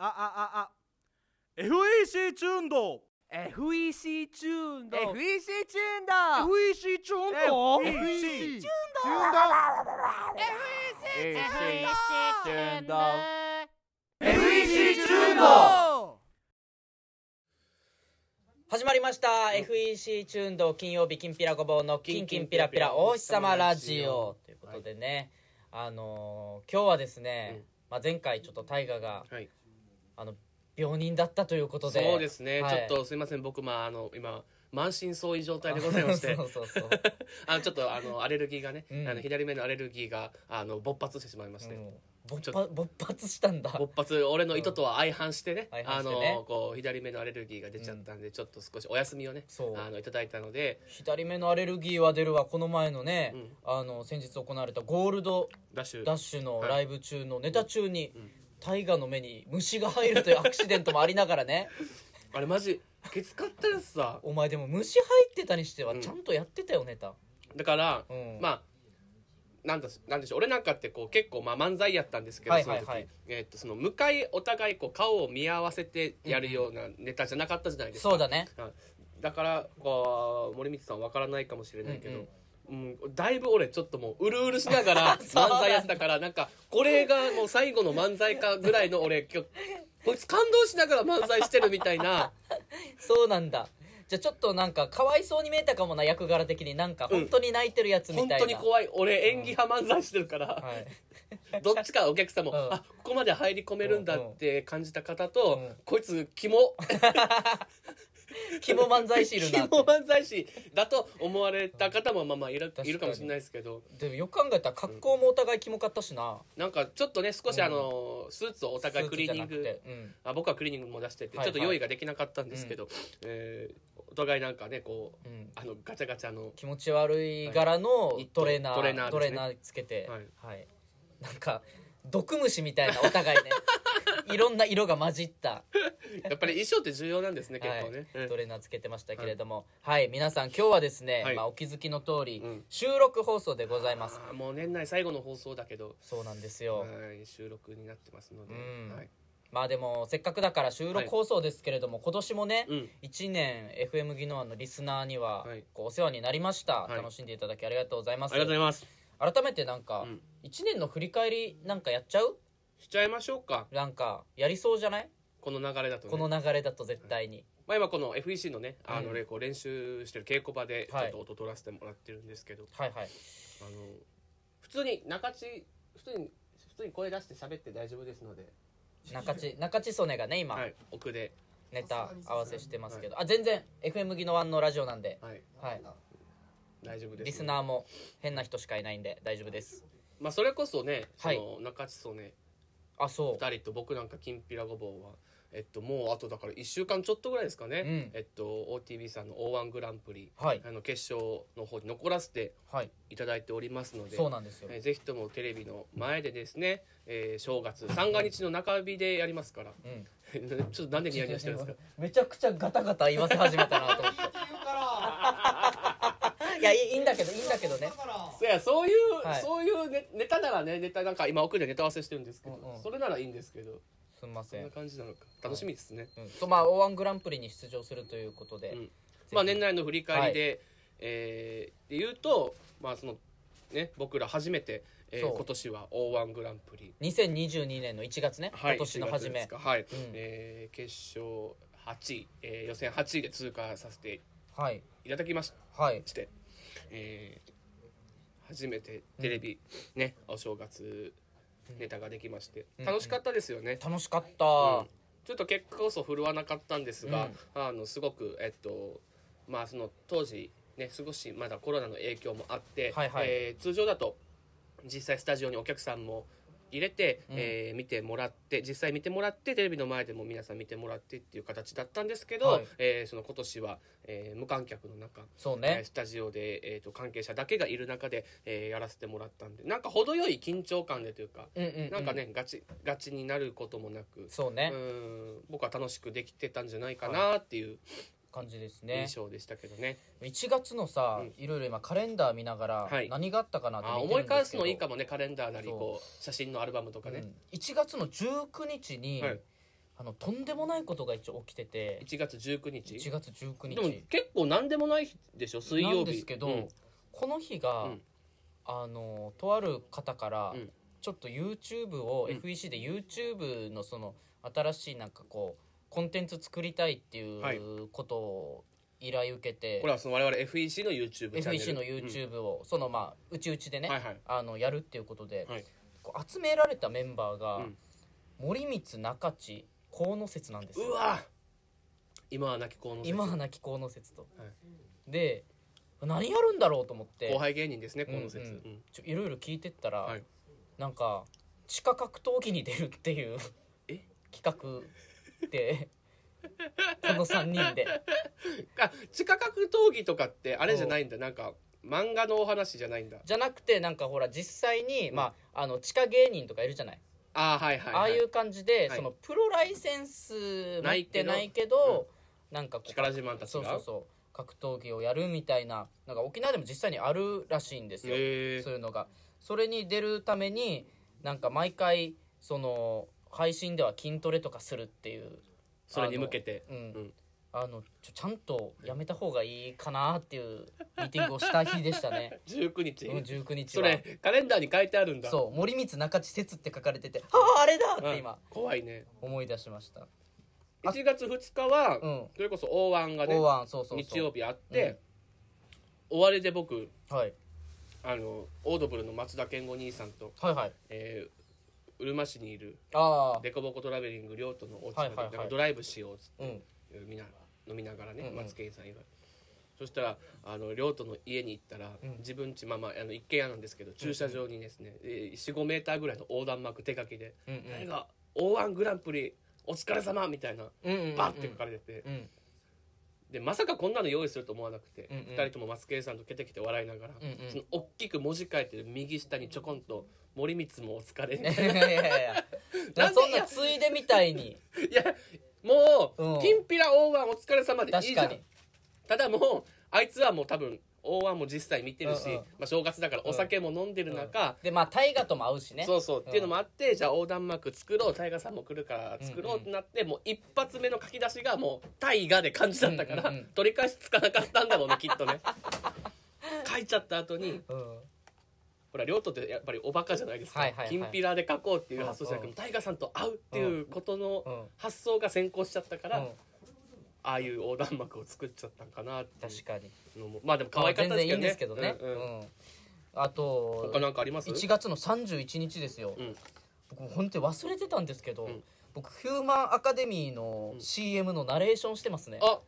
ああああ。FEC チューンド。FEC チューンド。FEC チューンだ FEC チューンド？FEC チュチューンだ FEC チューンド。始まりました、FEC チューンド。金曜日きんぴらごぼうのキンキンピラピラお星様ラジオ。ということでね、あのー今日はですね、うん。まあ、前回ちょっと大河がはい、あの病人だったということで。そうですね、はい。ちょっとすいません。僕まああの今満身創痍状態でございまして。あのちょっとあのアレルギーがね、うん。あの左目のアレルギーがあの勃発してしまいまして、うん。勃発勃発したんだ。勃発俺の意図とは相反してね,、あのこう左目のアレルギーが出ちゃったんで、ちょっと少しお休みをねあのいただいたので。左目のアレルギーは出るわこの前のね、うん。あの先日行われたゴールドダッシュ。ダッシュのはい。ライブ中のネタ中に、ん大河の目に虫が入るというアクシデントもありながらね。あれマジケツかったやつさ。お前でも虫入ってたにしてはうん。ちゃんとやってたよネタ、だから、うん。まあなんだなんでしょう。俺なんかってこう結構まあ漫才やったんですけど、はいはいはい。その時、えーっとその向かいお互いこう顔を見合わせてやるようなネタじゃなかったじゃないですか、そうだね。はい。だからこう森光さんわからないかもしれないけど、うんだいぶ俺ちょっともううるうるしながら 漫才やってたからなんかこれがもう最後の漫才かぐらいの俺今日こいつ感動しながら漫才してるみたいな。そうなんだ。じゃあちょっとなんかかわいそうに見えたかもな役柄的になんか本当に泣いてるやつみたいな、本当に怖い俺演技派漫才してるから、はい、どっちかお客さんも、うん。あここまで入り込めるんだって感じた方と、うん。こいつキモ 肝漫才師いるなって。キモ漫才師だと思われた方もまあまあいるいるかもしれないですけど。でもよく考えたら格好もお互いキモかったしな、なんかちょっとね少しあの、スーツをお互いクリーニングあ僕はクリーニングも出してて、ちょっと用意ができなかったんですけど、えーお互いなんかねこううん。あのガチャガチャの気持ち悪い柄のはい。トレーナー、トレーナートレーナーつけて、はい。はい、なんか毒虫みたいなお互いね いろんな色が混じった、やっぱり衣装って重要なんですね結構ね、トレーナーつけてましたけれども。はい、皆さん今日はですね、はい。まあ、お気づきの通り、うん。収録放送でございます。もう年内最後の放送だけど、そうなんですよ、はい、収録になってますので、まあでもせっかくだから収録放送ですけれども、今年もね、うん。1年 FM 技能のリスナーにはお世話になりました、はい。楽しんでいただきありがとうございます。ありがとうございます。改めてなんか、うん。1年の振り返りなんかやっちゃうしちゃいましょうか。なんかやりそうじゃない、この流れだとね。この流れだと絶対に、まあ、今この FEC のねあの、うん。こう練習してる稽古場でちょはいっと音取らせてもらってるんですけど、はいはい。あの普通に中地普通に普通に声出して喋って大丈夫ですので、中地中地曽根がね今、はい、奥で、ネタ合わせしてますけど、あ全然 FM 技能1のラジオなんで、はい、はい、大丈夫です。リスナーも変な人しかいないんで大丈夫です。まあ、それこそね、はい。その中地曽根あそう。2人と僕なんかきんぴらごぼうはえっともうあとだから1週間ちょっとぐらいですかね、うん。えっと OTV さんの O−1 グランプリ、はい。あの決勝の方に残らせてはい。いただいておりますのでそうなんですよ、えーぜひともテレビの前でですね、えー正月三が日の中日でやりますから。うん。ちょっとなんでニヤニヤしてるんですか？めちゃくちゃガタガタ言わせ始めたなと思って いやいいんだけどいいんだけどね。いやそういう、はい。そういうネネタならねネタなんか今奥でネタ合わせしてるんですけど、うんうん。それならいいんですけど。すんません。そんな、感じなのか。楽しみですね、うん、とまあ O−1 グランプリに出場するということで、うん。まあ年内の振り返りで、えーで言うとまあそのね僕ら初めて、えーそう。今年は O−1 グランプリ。2022年の1月ね、はい。今年の初4月でめすか。はい、ん。えー決勝8位、えー予選8位で通過させてはい。いただきましはい。して、えー初めてテレビ、ねお正月ネタができましてうん。楽しかったですよね、楽しかった、うん。ちょっと結果こそ振るわなかったんですが、あのすごくえっとまあその当時ね少しまだコロナの影響もあって、はいはい。えー通常だと実際スタジオにお客さんも入れて、うん。えー見てもらって実際見てもらってテレビの前でも皆さん見てもらってっていう形だったんですけど、はい。えーその今年は、えー無観客の中、そうね。えースタジオで、えー、と関係者だけがいる中で、えーやらせてもらったんでなんか程よい緊張感でというか、うんうん、うん、なんかねガチガチになることもなくそうね、うん僕は楽しくできてたんじゃないかなっていう感じですね。印象でしたけどね。1月のさ、うん。いろいろ今カレンダー見ながらはい。何があったかなってあ見て思い返するんですけど。のいいかもねカレンダーなりこう写真のアルバムとかね、うん。1月の19日に、はい。あのとんでもないことが一応起きてて。1月19日？1月19でも日結構何でもない日でしょ水曜日。なんですけど、うん。この日が、うん。あのとある方から、うん。ちょっと YouTube を、うん。FEC で YouTube のその新しいなんかこうコンテンツ作りたいっていはい。うことを依頼受けて、これはその我々 FEC の YouTube チャンネル。FEC の YouTube を、そのまあうちうちでね、はいはい。あのやるっていうことで、はい。こう集められたメンバーが、うん。森光中地河野説なんですよ。うわ！今は亡き子の今は亡き河野説と、はい。で何やるんだろうと思って後輩芸人ですねこの説、うん。うんうん。ちょいろいろ聞いてったら、はい。なんか地下格闘技に出るっていうえ？企画でこの3人で。あ地下格闘技とかってあれじゃないんだ。なんか漫画のお話じゃないんだ。じゃなくてなんかほら実際に、うん。まあ、あの地下芸人とかいるじゃない、あーはいはい、はい、ああいう感じで、はい。そのプロライセンス持ってないけどなんかこう力自慢たちが？そうそうそう。格闘技をやるみたいななんか沖縄でも実際にあるらしいんですよ、そういうのが。それに出るためになんか毎回その配信では筋トレとかするっていう。それに向けて。うん。うん。あのちょちゃんとやめた方がいいかなっていうミーティングをした日でしたね。19日、うん19日そはれカレンダーに書いてあるんだ。そう森光中地説って書かれててあああれだっうん。て今怖いね。思い出しました。あ1月2日は、うん。それこそ O1 がね O1 そうそうそう。日曜日あって、終わりで僕はい。あのオードブルの松田健吾兄さんと、はいはい。えーうるま市にいるああ。デコボコトラベリング両党のお家はいはいはい。までドライブしようっつっうん。て、みんな飲みながらね、うんうん。松健さん以外そしたらあの両党の家に行ったら、うん。自分家まあまああの一軒家なんですけど駐車場にですね、えー45メーターぐらいの横断幕手書きでうんうん「誰が O1 グランプリお疲れ様みたいなうんうんうん。バッて書かれてて、うん。でまさかこんなの用意すると思わなくて、うんうん。2人とも松圭さんとケテケテ笑いながら、うんうん。その大きく文字書いてる右下にちょこんと「森光もお疲れ」みいたやいいやいやいや。なんでそんなついでみたいに。ないやもう、うん。きんぴら O1 お疲れ様でいいじゃん。ただもうあいつはもう多分 O1 も実際見てるし、うんうん。まあ、正月だからお酒も飲んでる中、でまあ大河とも合うしね。そうそう、っていうのもあってじゃあ横断幕作ろう大河さんも来るから作ろうってなって、もう一発目の書き出しがもう大河で感じだったから、うんうんうん。取り返しつかなかったんだろうねきっとね。書いちゃった後にうんほら亮斗ってやっぱりおバカじゃないですか、はいはいはい。きんぴらで書こうっていう発想じゃなくて大河さんと会うっていうことのうん発想が先行しちゃったから、うん。ああいう横断幕を作っちゃったんかなってい確かに。まあでも可愛かったですけどね。いいんですけどね、うん。うん。うんあと他なんかあります？1月の31日ですよ、うん。僕本当に忘れてたんですけど、うん。僕ヒューマンアカデミーの CM のナレーションしてますね、あ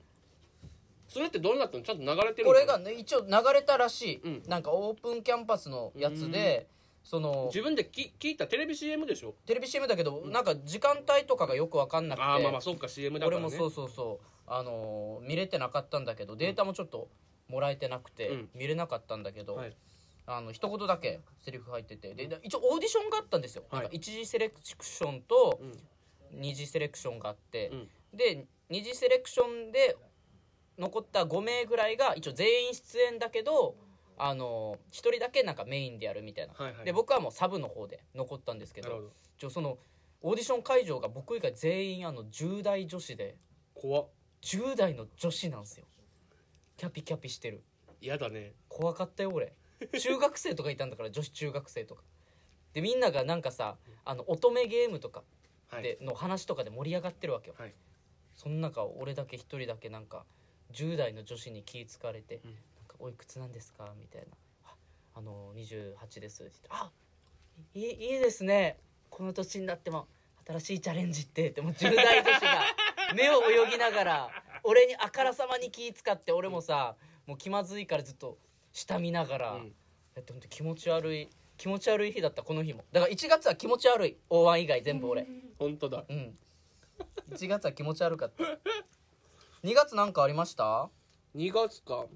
それってどうなったの？ちゃんと流れてるこれがね一応流れたらしい、うん。なんかオープンキャンパスのやつでその自分でき聞いたテレビ CM でしょ？テレビ CM だけど、なんか時間帯とかがよく分かんなくて。ああまあまあそうか CM だからね。俺もそうそうそう。あのー見れてなかったんだけどデータもちょっともらえてなくて、うん。見れなかったんだけど、はい。あの一言だけセリフ入っててでで一応オーディションがあったんですよ、はい。なんか一次セレクションとうん。二次セレクションがあって、うん。で二次セレクションで残った5名ぐらいが一応全員出演だけどあの1人だけなんかメインでやるみたいな、はいはい。で僕はもうサブの方で残ったんですけどど。そのオーディション会場が僕以外全員あの10代女子で怖っ。10代の女子なんですよ。キャピキャピしてる。嫌だね。怖かったよ俺。中学生とかいたんだから女子中学生とか。でみんながなんかさあの乙女ゲームとかはい。での話とかで盛り上がってるわけよ、はい。その中俺だけ一人だけなんか10代の女子に気ぃつかれて「うん。なんかおいくつなんですか?」みたいな「ああの28です」って言って「あいいいいですね。この年になっても新しいチャレンジって」ってもう10代女子が 目を泳ぎながら俺にあからさまに気ぃ使って俺もさもう気まずいからずっと下見ながら、うん。やってほんと気持ち悪い気持ち悪い日だったこの日も。だから1月は気持ち悪い O1 以外全部俺。本当だ。うん。1月は気持ち悪かった 2月なんかありました？2月か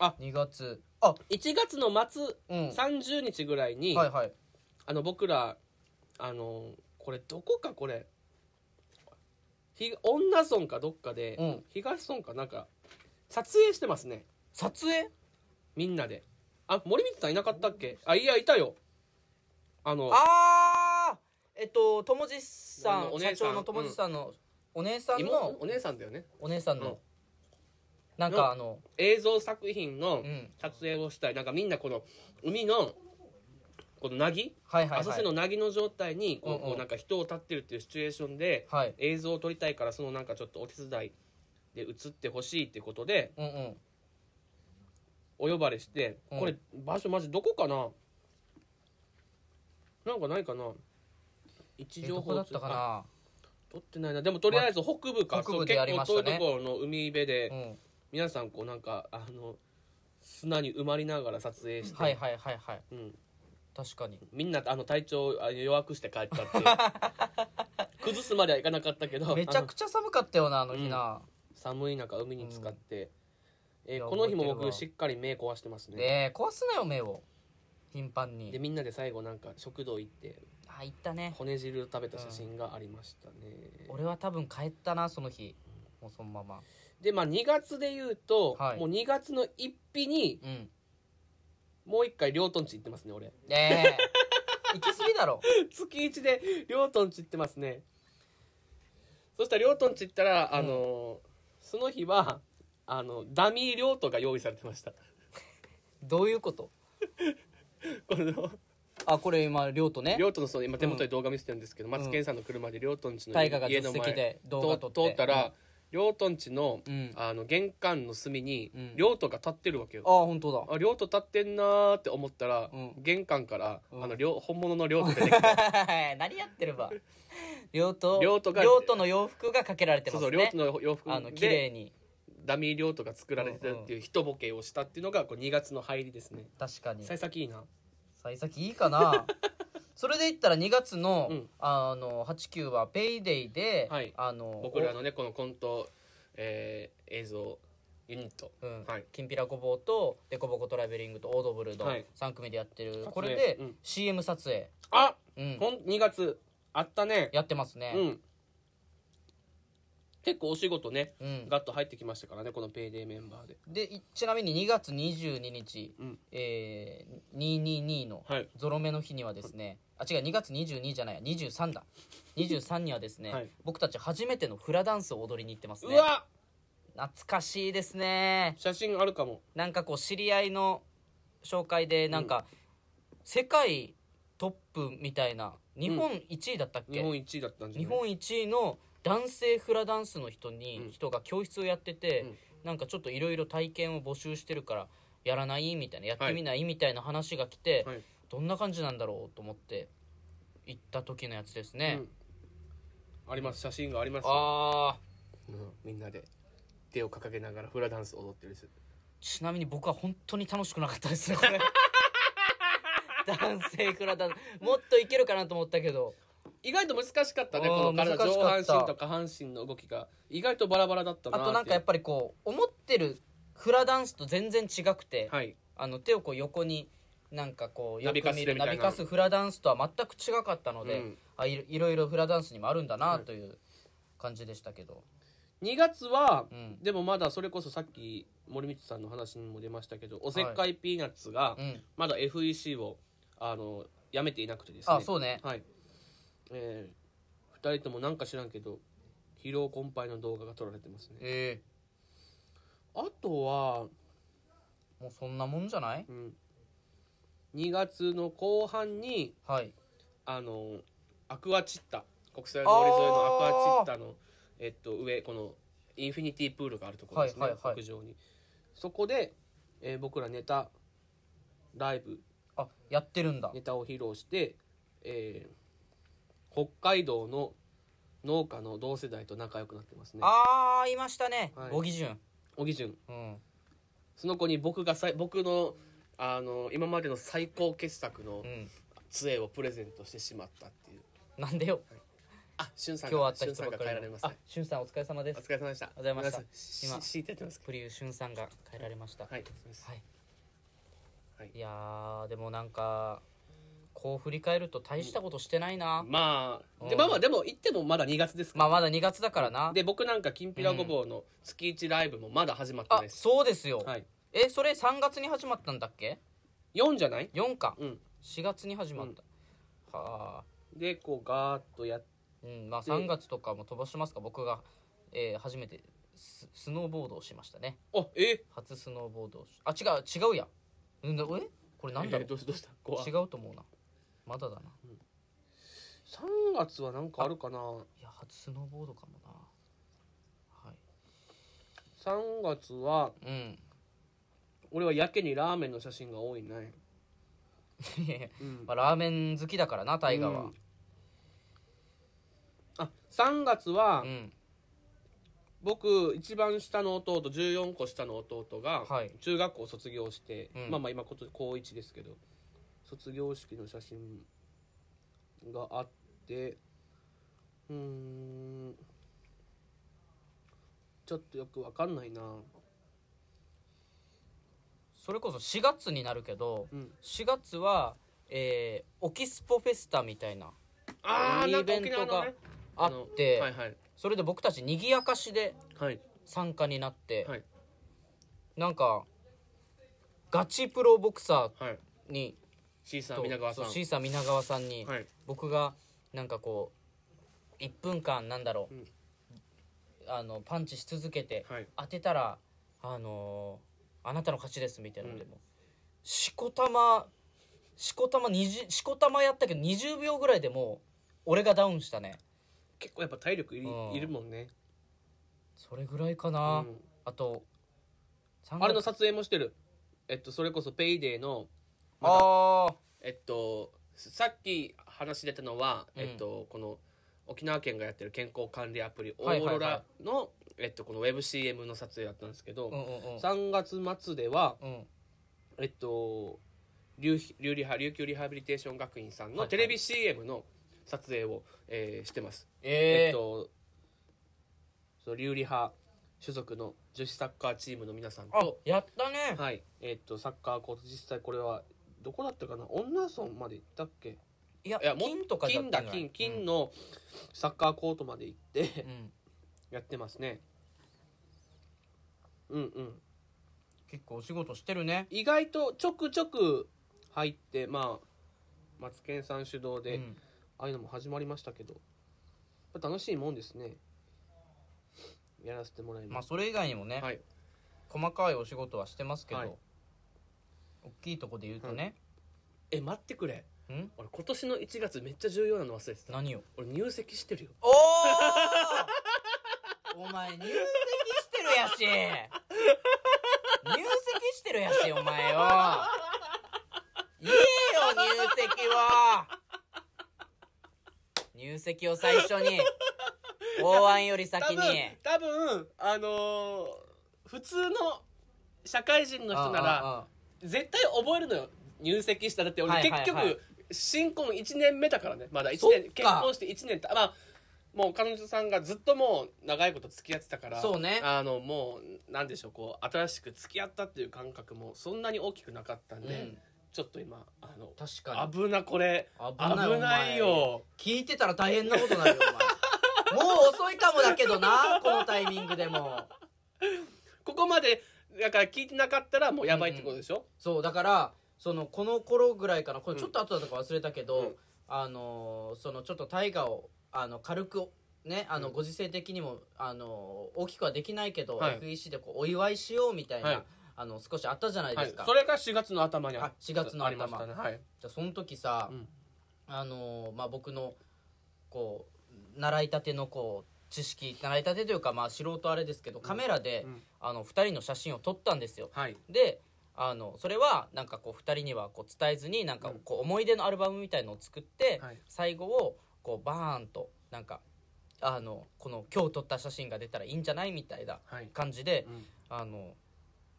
?2 月。あ。1月の末。うん。30日ぐらいに、はいはい。あの僕らあのこれどこかこれ。ひ女村かどっかで、うん。東村かなんか撮影してますね。撮影？みんなで。あ森光さんいなかったっけ？あいやいたよ。あの。あーえっと友次さんお姉さん。社長の友次さんのお姉さん妹？のお姉さんだよね。お姉さんうん。のなんかあの映像作品のうん。撮影をしたい。なんかみんなこの海のこのなぎはいはいはい。浅瀬のなぎの状態にこううんうん。こうなんか人を立ってるっていうシチュエーションではい。映像を撮りたいからそのなんかちょっとお手伝いで映ってほしいってことでうんうん。お呼ばれしてうん。これ場所マジどこかな？なんかないかな？位置情報だったかあな？撮ってないな。でもとりあえず北部かそう北部でやりましたね。結構遠いところの海辺でうん。皆さんこうなんかあの砂に埋まりながら撮影して、はいはいはいはい。うん、確かに。みんなあの体調あ弱くして帰ったっていう。崩すまではいかなかったけどめちゃくちゃ寒かったよなあの日な。寒い中海に浸かって、えーいやこの日も覚えてるわ。僕しっかり目壊してますね。えー壊すなよ目を。頻繁に。でみんなで最後なんか食堂行ってあ行ったね。骨汁食べた写真がありましたね、俺は多分帰ったなその日。もうそのまま。でまあ2月で言うと、はい。もう2月の1日にうん。もう一回両トンチ行ってますね俺。ええ。行き過ぎだろ。月1で両トンチ行ってますね。そしたら両トンチ行ったら、あのーその日はあのダミー両トが用意されてました。どういうこと？このあこれ今亮とね。両トンのその今手元に動画見せてるんですけど、マツケンさんの車で両トンチの大河が家の手席で動画撮って。通ったら、両トンチの,、うん。あの玄関の隅にうん。両トが立ってるわけよ、あ本当だ。あ両ト立ってんなーって思ったら、うん。玄関から、うん。あの両本物の両ト出てきて。何やってるば。亮と亮とが亮との洋服がかけられてますね。そうそう両トの洋服。あの綺麗でにダミー両トが作られてるっていう一ボケをしたっていうのがこう2月の入りですね。確かに。幸先いいな幸先いいかな。それで言ったら2月の、うん。あの89はペイデイで、はい。あの僕らのねこのコント、えー映像ユニット、うん。はい。きんぴらごぼうとデコボコトラベリングとオードブルのはい。3組でやってる、これでうん。CM 撮影、あうん。ほん2月あったね。やってますね。うん結構お仕事ねうん。ガッと入ってきましたからねこのペイデーメンバーで。でいちなみに2月22日、うん。えー、222のはい。ゾロ目の日にはですね、あ違う2月22じゃないや23だ。23にはですね、はい。僕たち初めてのフラダンスを踊りに行ってますね。うわ！懐かしいですね。写真あるかも。なんかこう知り合いの紹介でなんか、世界トップみたいな日本1位だったっけ、日本一位だったんじゃない？日本1位の男性フラダンスの人に、うん。人が教室をやってて、うん。なんかちょっといろいろ体験を募集してるからやらない？みたいなやってみない、みたいな話が来て、はい。どんな感じなんだろうと思って行った時のやつですね、うん。あります。写真がありますよ。あー。うんみんなで手を掲げながらフラダンス踊ってる人。ちなみに僕は本当に楽しくなかったですねこれ。男性フラダンス。もっといけるかなと思ったけど意外と難しかったねこの体上半身と下半身の動きが意外とバラバラだったなあとなんかやっぱりこう思ってるフラダンスと全然違くて、はい。あの手をこう横になんかこうよなびかく見るな。なびかすフラダンスとは全く違かったので、うん。あいろいろいろフラダンスにもあるんだなという感じでしたけど、2月は、うん。でもまだそれこそさっき森光さんの話にも出ましたけどおせっかいピーナッツがうん、まだ FEC をあのやめていなくてですね。あそうね。はいえー、2人ともなんか知らんけど疲労困憊の動画が撮られてますね。えあとは、ー、もうそんなもんじゃない？うん、2月の後半にはい。あのアクアチッタ国際通り沿いのアクアチッタのえっと上このインフィニティプールがあるところですね、はいはいはい。屋上に。そこで、えー僕らネタライブ。あやってるんだ。ネタを披露して、えー北海道の農家の同世代と仲良くなってますね。あーいましたね。はい。小木順小木潤うん。その子に僕がさい僕のあの今までの最高傑作のうん。杖をプレゼントしてしまったっていう。なんでよ。あしゅんさん今日会がしゅんさんがった人ばっかりあ帰られますねしゅんさんお疲れ様です。お疲れ様でした。おはようございました。皆さん。し今しいてやってますかプリューしゅんさんが帰られましたはい、はいいやーでもなんかこう振り返ると大したことしてないな、まあ、でうんまあまあ、でも行ってもまだ2月ですから。まあまだ2月だからな。で、僕なんか、きんぴらごぼうの月1ライブもまだ始まってなあいです。そうですよ、はい。えそれ3月に始まったんだっけ？4じゃない？4か。うん。4月に始まった、はあ。でこうガーッとやっうんまあで3月とかも飛ばしますか。僕が、えー初めてススノーボードをしましたね。あえ？初スノーボードをしあ違う違うやん。んだえ？これなんだろどうしどうした？こう違うと思うなまだだな。3月はなんかあるかな？いや初スノーボードかもな。はい。3月はうん。俺はやけにラーメンの写真が多いね、いやいやうん。まあ、ラーメン好きだからな大河は。うん。あ3月はうん。僕一番下の弟14個下の弟がはい。中学校卒業して、うん。まあまあ今こと高1ですけど卒業式の写真があってうーんちょっとよくわかんないな。それこそ4月になるけどうん。4月はえー、オキスポフェスタみたいなあイベントがあって、はいはい。それで僕たち賑やかしではい。参加になって、はい。なんかガチプロボクサはい。ーにシーサーと皆川さん。そうシーサー皆川さんに、はい。僕がなんかこう1分間なんだろう、うん。あのパンチし続けて、はい。当てたらあのーあなたの勝ちですみたいなのでも、しこたましこたま20しこたまやったけど20秒ぐらいでもう俺がダウンしたね。結構やっぱ体力いりうん。いるもんね、それぐらいかうな、ん。あと3あれの撮影もしてる。えっとそれこそペイデーのまだ。あえっとさっき話出たのは、うん。えっとこの沖縄県がやってる健康管理アプリオーロラの、えっとこのウェブ CM の撮影だったんですけど、ーうんうんうん。3月末ではうん。えっと琉琉リハ琉球リハビリテーション学院さんのテレビ CM の撮影を、えーしてます。えー。えっとそう琉リハ所属の女子サッカーチームの皆さんあとやったね。はい。えっとサッカーコート実際これはどこだったかな？女村まで行ったっけ？いやいやも金とか金だったんじゃない。金金のサッカーコートまで行ってうん。うんやってますね。うんうん。結構お仕事してるね。意外とちょくちょく入ってまあマツケンさん主導で、うん。ああいうのも始まりましたけど楽しいもんですね。やらせてもらいます、まあそれ以外にもね、はい。細かいお仕事はしてますけど、はい大きいとこで言うとね、え待ってくれ。ん？俺今年の1月めっちゃ重要なの忘れてた。何を俺入籍してるよ。おお お前入籍してるやし。入籍してるやしお前よ。言えよ入籍は。入籍を最初に。法案より先に。多分多分あのー普通の社会人の人ならあああ絶対覚えるのよ。入籍しただって俺はい結はいはい。局新婚1年目だからね。まだ1そっか。年結婚して1年たまあもう彼女さんがずっともう長いこと付き合ってたからそうね。あのもうなんでしょうこう新しく付き合ったっていう感覚もそんなに大きくなかったんで、うん。ちょっと今あの確かに。危なこれ危ない危ないよ。聞いてたら大変なことになるよお前。もう遅いかもだけどなこのタイミングでも。ここまでだから聞いてなかったらもうやばいってことでしょ、そうだからそのこの頃ぐらいかな。これちょっと後だったか忘れたけど、うん。あのーそのちょっと大河をあの軽くねあのうん。ご時世的にもあのー大きくはできないけど、はい。FEC でこうお祝いしようみたいな、はい。あの少しあったじゃないですか、はい。それが4月の頭にあ4月の頭。ね。はい、じゃあその時さ、うん。あのーまあ、僕のこう習いたてのこう知識習いたてというかまあ素人あれですけどカメラで、うん。あの2人の写真を撮ったんですよ。はい。であのそれはなんかこう2人にはこう伝えずになんかうん。こう思い出のアルバムみたいのを作って、はい。最後をこうバーンとなんかあのこの今日撮った写真が出たらいいんじゃないみたいなはい。感じで、うん。あの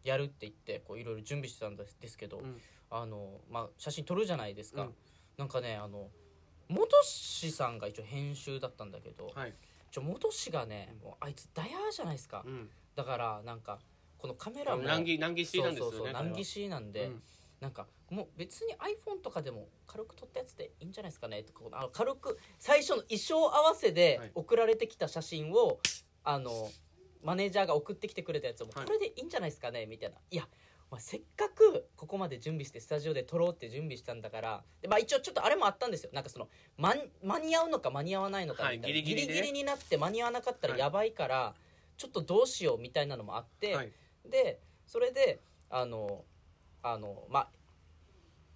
やるって言ってこういろいろ準備してたんですですけど、うん。あのまあ、写真撮るじゃないですか、うん。なんかねあの元志さんが一応編集だったんだけど、はいちょ元志がねもうあいつダヤーじゃないですか、うん。だからなんかこのカメラも難儀難儀しなんですよねそうそう難儀 C なんで、うん。なんかもう別に iPhone とかでも軽く撮ったやつでいいんじゃないですかねとかあの軽く最初の衣装合わせではい。送られてきた写真を、あのマネージャーが送ってきてくれたやつをこれでいいんじゃないですかねみたいな。いやお前せっかくここまで準備してスタジオで撮ろうって準備したんだからで、まあ、一応ちょっとあれもあったんですよ。なんかその間に間に合うのか間に合わないのかみたいな、はいギリギリでねになって間に合わなかったらはい。やばいから、ちょっとどうしようみたいなのもあって、はい。でそれであのあのまあ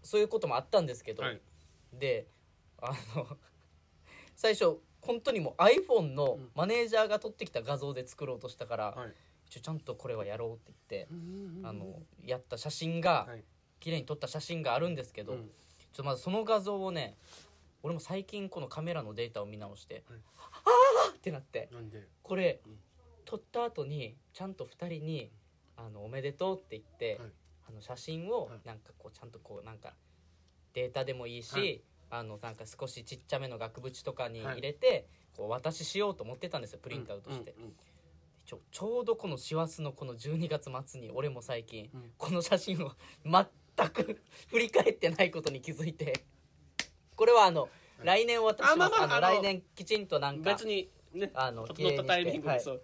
そういうこともあったんですけど、はい。であの最初本当にもう iPhone のうん。マネージャーが撮ってきた画像で作ろうとしたから、はいちょちゃんとこれはやろうって言って、うんあのやった写真が、はい。綺麗に撮った写真があるんですけど、うん。ちょっとまずその画像をね俺も最近このカメラのデータを見直して、はい。ああってなってなんで？これ、うん。撮った後にちゃんと2人に「あのおめでとう」って言って、はい。あの写真をはい。なんかこうちゃんとこうなんかデータでもいいし、はい。あのなんか少しちっちゃめの額縁とかにはい。入れて、こう渡ししようと思ってたんですよプリントアウトして、うんうんちょちょうどこの師走のこの12月末に俺も最近、うん。この写真を 全く 振り返ってないことに気づいてこれはあの、来年渡しあまますあ来年きちんとなんか別にねあの整ったタイミングはい。でそう。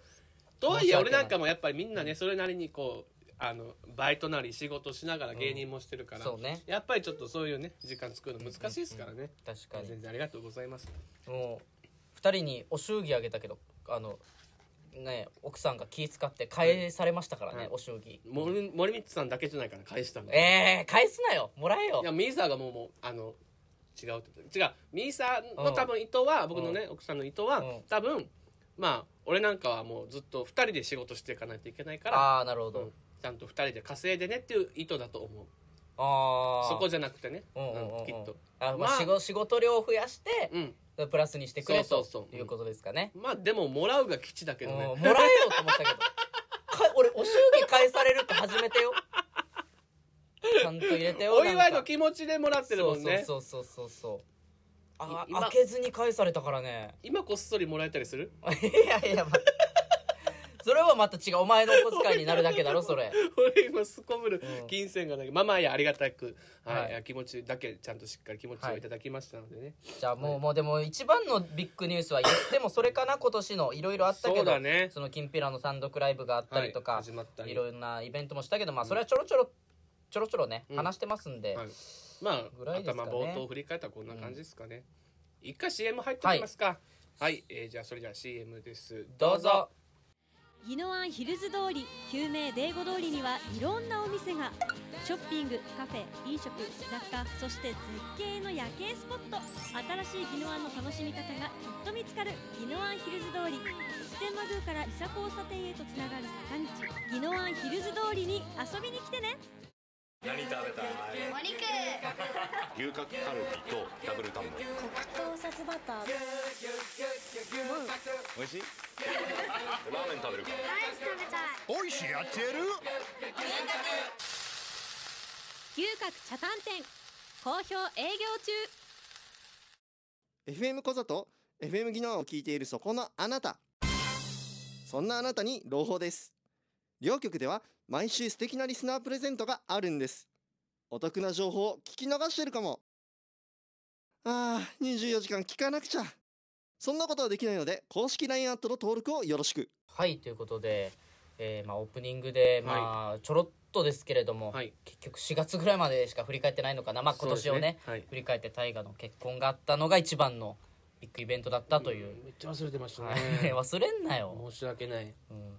とはいえ俺なんかもやっぱりみんなねそれなりにこうあのバイトなり仕事しながら芸人もしてるから、そうね。やっぱりちょっとそういうね時間作るの難しいですからね、確かに。全然ありがとうございます。もう2人にお祝儀あげたけどあのね奥さんが気使って返されましたからね、はい。お祝儀森森光さんだけじゃないから返したの。えー、返すなよもらえよ。いやミーサーがもうもうあの違うって違う。ミーサーうん。の多分意図は僕のね奥さんの意図はうん。多分まあ俺なんかはもうずっと2人で仕事していかないといけないからああなるほど、うん。ちゃんと2人で稼いでねっていう意図だと思う。ああそこじゃなくてね。うんきっと。あ、ままああ、仕事仕事量を増やしてうんプラスにしてくれとそうそうそう。いうことですかね、まあでももらうが吉だけどうんねもらえよと思ったけど。か俺お祝儀返されるって初めてよ。ちゃんと入れてよお祝いの気持ちでもらってるもんね。そうそうそうそうそう。あい今開けずに返されたからね。今こっそりもらえたりする？いやいや、まそれはまた違う。お前のお小遣いになるだけだろそれ。俺今すこぶるうん。金銭がない。まあまあいやありがたく、はい。はい。気持ちだけちゃんとしっかり気持ちをいただきましたのでね、じゃあもう,、もうでも一番のビッグニュースは言ってもそれかな今年のいろいろあったけそうどだね。そのきんぴらの単独ライブがあったりとか、はい。始まったり。い、ろんなイベントもしたけどまあそれはちょろちょろちょろちょろね、うん。話してますんで、はい。まあぐらいですか冒頭振り返ったらこんな感じですかね、一回 CM 入ってきますか。はい、えーじゃあそれじゃあ CM です。どうぞ宜野湾ヒルズ通り旧名デーゴ通りにはいろんなお店が。ショッピングカフェ飲食雑貨そして絶景の夜景スポット。新しい宜野湾の楽しみ方がきっと見つかる。宜野湾ヒルズ通り。普天満宮から伊佐交差点へとつながる坂道。宜野湾ヒルズ通りに遊びに来てね。何食べた？いお肉。牛角カルビとダブルタンメン。黒糖さつバター。美味しい？ラーメン食べるか？アイス食べたい。おいしいやってやる。牛角茶炭店。好評営業中。FM 小里 FM 技能を聞いているそこのあなた。そんなあなたに朗報です。両局では毎週素敵なリスナープレゼントがあるんです。お得な情報を聞き逃してるかも。あー24時間聞かなくちゃ。そんなことはできないので公式 LINE アットの登録をよろしく。はいということで、えーまあ、オープニングで、まあちょろっとですけれども、はい。結局4月ぐらいまでしか振り返ってないのかな、まあ、今年をね。そうですはい。振り返って大河の結婚があったのが一番のビッグイベントだったという、めっちゃ忘れてましたはい。ね 忘れんなよ、申し訳ない。うん、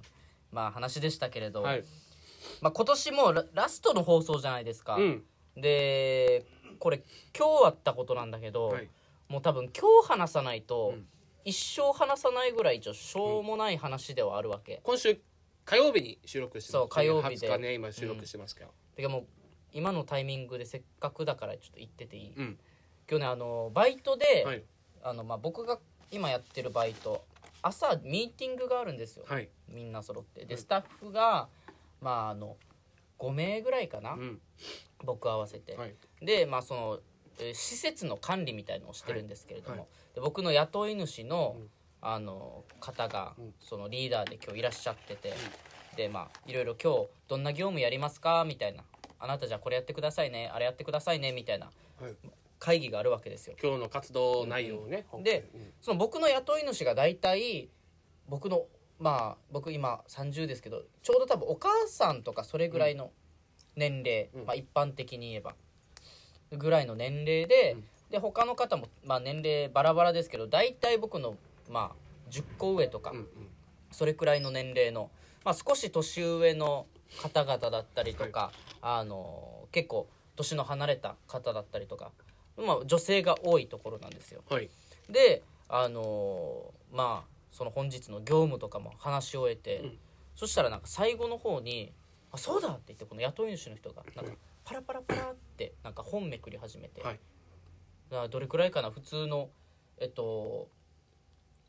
まあ話でしたけれど、はいまあ、今年もララストの放送じゃないですか、うん。でこれ今日あったことなんだけど、はい。もう多分今日話さないと、うん。一生話さないぐらい一応しょうもない話ではあるわけ、今週火曜日に収録してます。そう火曜日で。20日ね今収録してますけど、てかもう今のタイミングでせっかくだからちょっと言ってていい、うん。今日ねあのバイトで、はい。あのまあ、僕が今やってるバイト朝ミーティングがあるんですよ、はいみんな揃ってではいスタッフがまああの5名ぐらいかな、うん。僕合わせて、はい。でまあそのえー施設の管理みたいのをしてるんですけれども、はい。はで僕の雇い主の,、うん。あの方が、うん。そのリーダーで今日いらっしゃってて、でまあいろいろ今日どんな業務やりますかみたいな。あなたじゃあこれやってくださいね。あれやってくださいね。みたいなはい。会議があるわけですよ。今日の活動内容をね、うん。でその僕の雇い主が大体僕のまあ僕今30ですけどちょうど多分お母さんとかそれぐらいの年齢、うん。まあ、一般的に言えば。ぐらいの年齢で、うん。で他の方も、まあ、年齢バラバラですけど大体僕の、まあ、10個上とか、うんうん。それくらいの年齢の、まあ、少し年上の方々だったりとか、あの結構年の離れた方だったりとか、まあ、女性が多いところなんですよ。はい。であのまあその本日の業務とかも話し終えて、うん。そしたらなんか最後の方に「あそうだ!」って言ってこの雇い主の人がなんかうんパラパラパラってなんか本めくり始めて、はいどれくらいかな？普通のえっと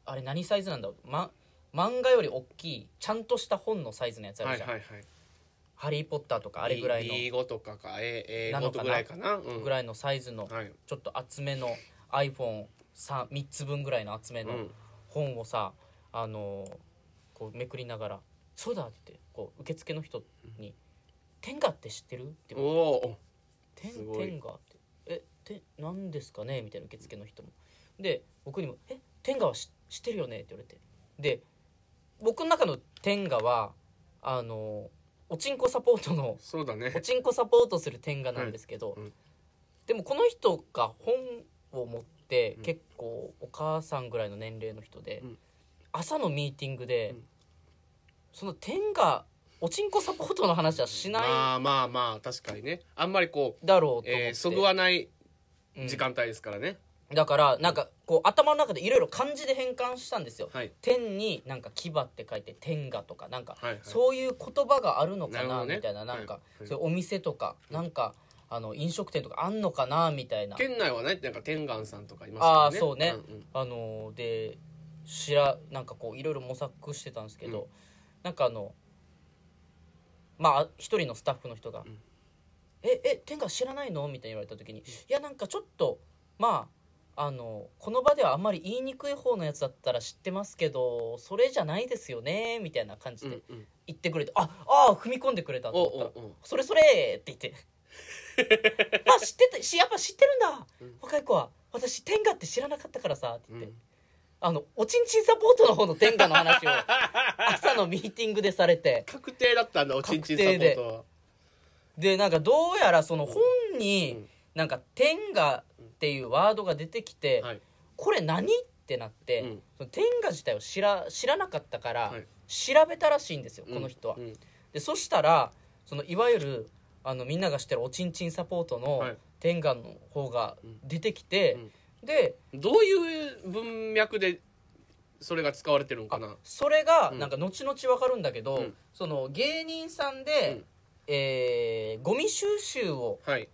あれ何サイズなんだろう、ま、漫画より大きいちゃんとした本のサイズのやつあるじゃん「はいはいはい。ハリー・ポッター」とかあれぐらいの。B5 とかかえ英語なのかなとぐらいかな？うん。ぐらいのサイズのはい。ちょっと厚めの iPhone3 3つ分ぐらいの厚めのうん本をさあのこうめくりながら「そうだ」ってこう受付の人に「天下って知ってる?」ってお言われて。お天天下って「えて何ですかね?」みたいな受付の人も。で僕にも「え天下は知知ってるよね?」って言われて。で僕の中の天下はあのおちんこサポートのそうだね。おちんこサポートする天下なんですけど、うんうん。でもこの人が本を持っ結構お母さんぐらいの年齢の人で、うん。朝のミーティングで、うん。その天下おちんこサポートの話はしないまあまあまあ確かにね。あんまりこうだろうとえーそぐわないうん。時間帯ですからね。だからなんかこう頭の中でいろいろ漢字で変換したんですよ。はい。天になんか牙って書いて天下とかなんかはいはい。そういう言葉があるのかなみたいななんかはいはい。そういうお店とかなんかあの飲食店とかあんのかなみたいな。県内はねなんか天眼さんとかいますああよねそうね、んうん。あのでしらなんかこういろいろ模索してたんですけど、うん。なんかあのまあ一人のスタッフの人が「ん。ええ天下知らないの?」みたいに言われた時に「いやなんかちょっとまああのこの場ではあんまり言いにくい方のやつだったら知ってますけどそれじゃないですよね」みたいな感じでうんうん。言ってくれて「ああ踏み込んでくれた」とお思った。らそれそれって言って あ知ってたしやっぱ知ってるんだ、うん若い子は。私天下って知らなかったからさって言って、うん。あのおちんちんサポートの方の天下の話を 朝のミーティングでされて。確定だったんだおちんちんサポートは。で。なんかどうやらその本うにん。なんか天下っていうワードが出てきて、はい。これ何？ってなって、うん。その天下自体を知ら知らなかったから、はい。調べたらしいんですよこの人は。うん。でそしたらそのいわゆるあのみんなが知ってるおちんちんサポートのはい。天下の方が出てきて、うん。でどういう文脈でそれが使われてるんかな？それがうん。なんか後々わかるんだけど、うん。その芸人さんで、うん。えーゴミ収集をはい。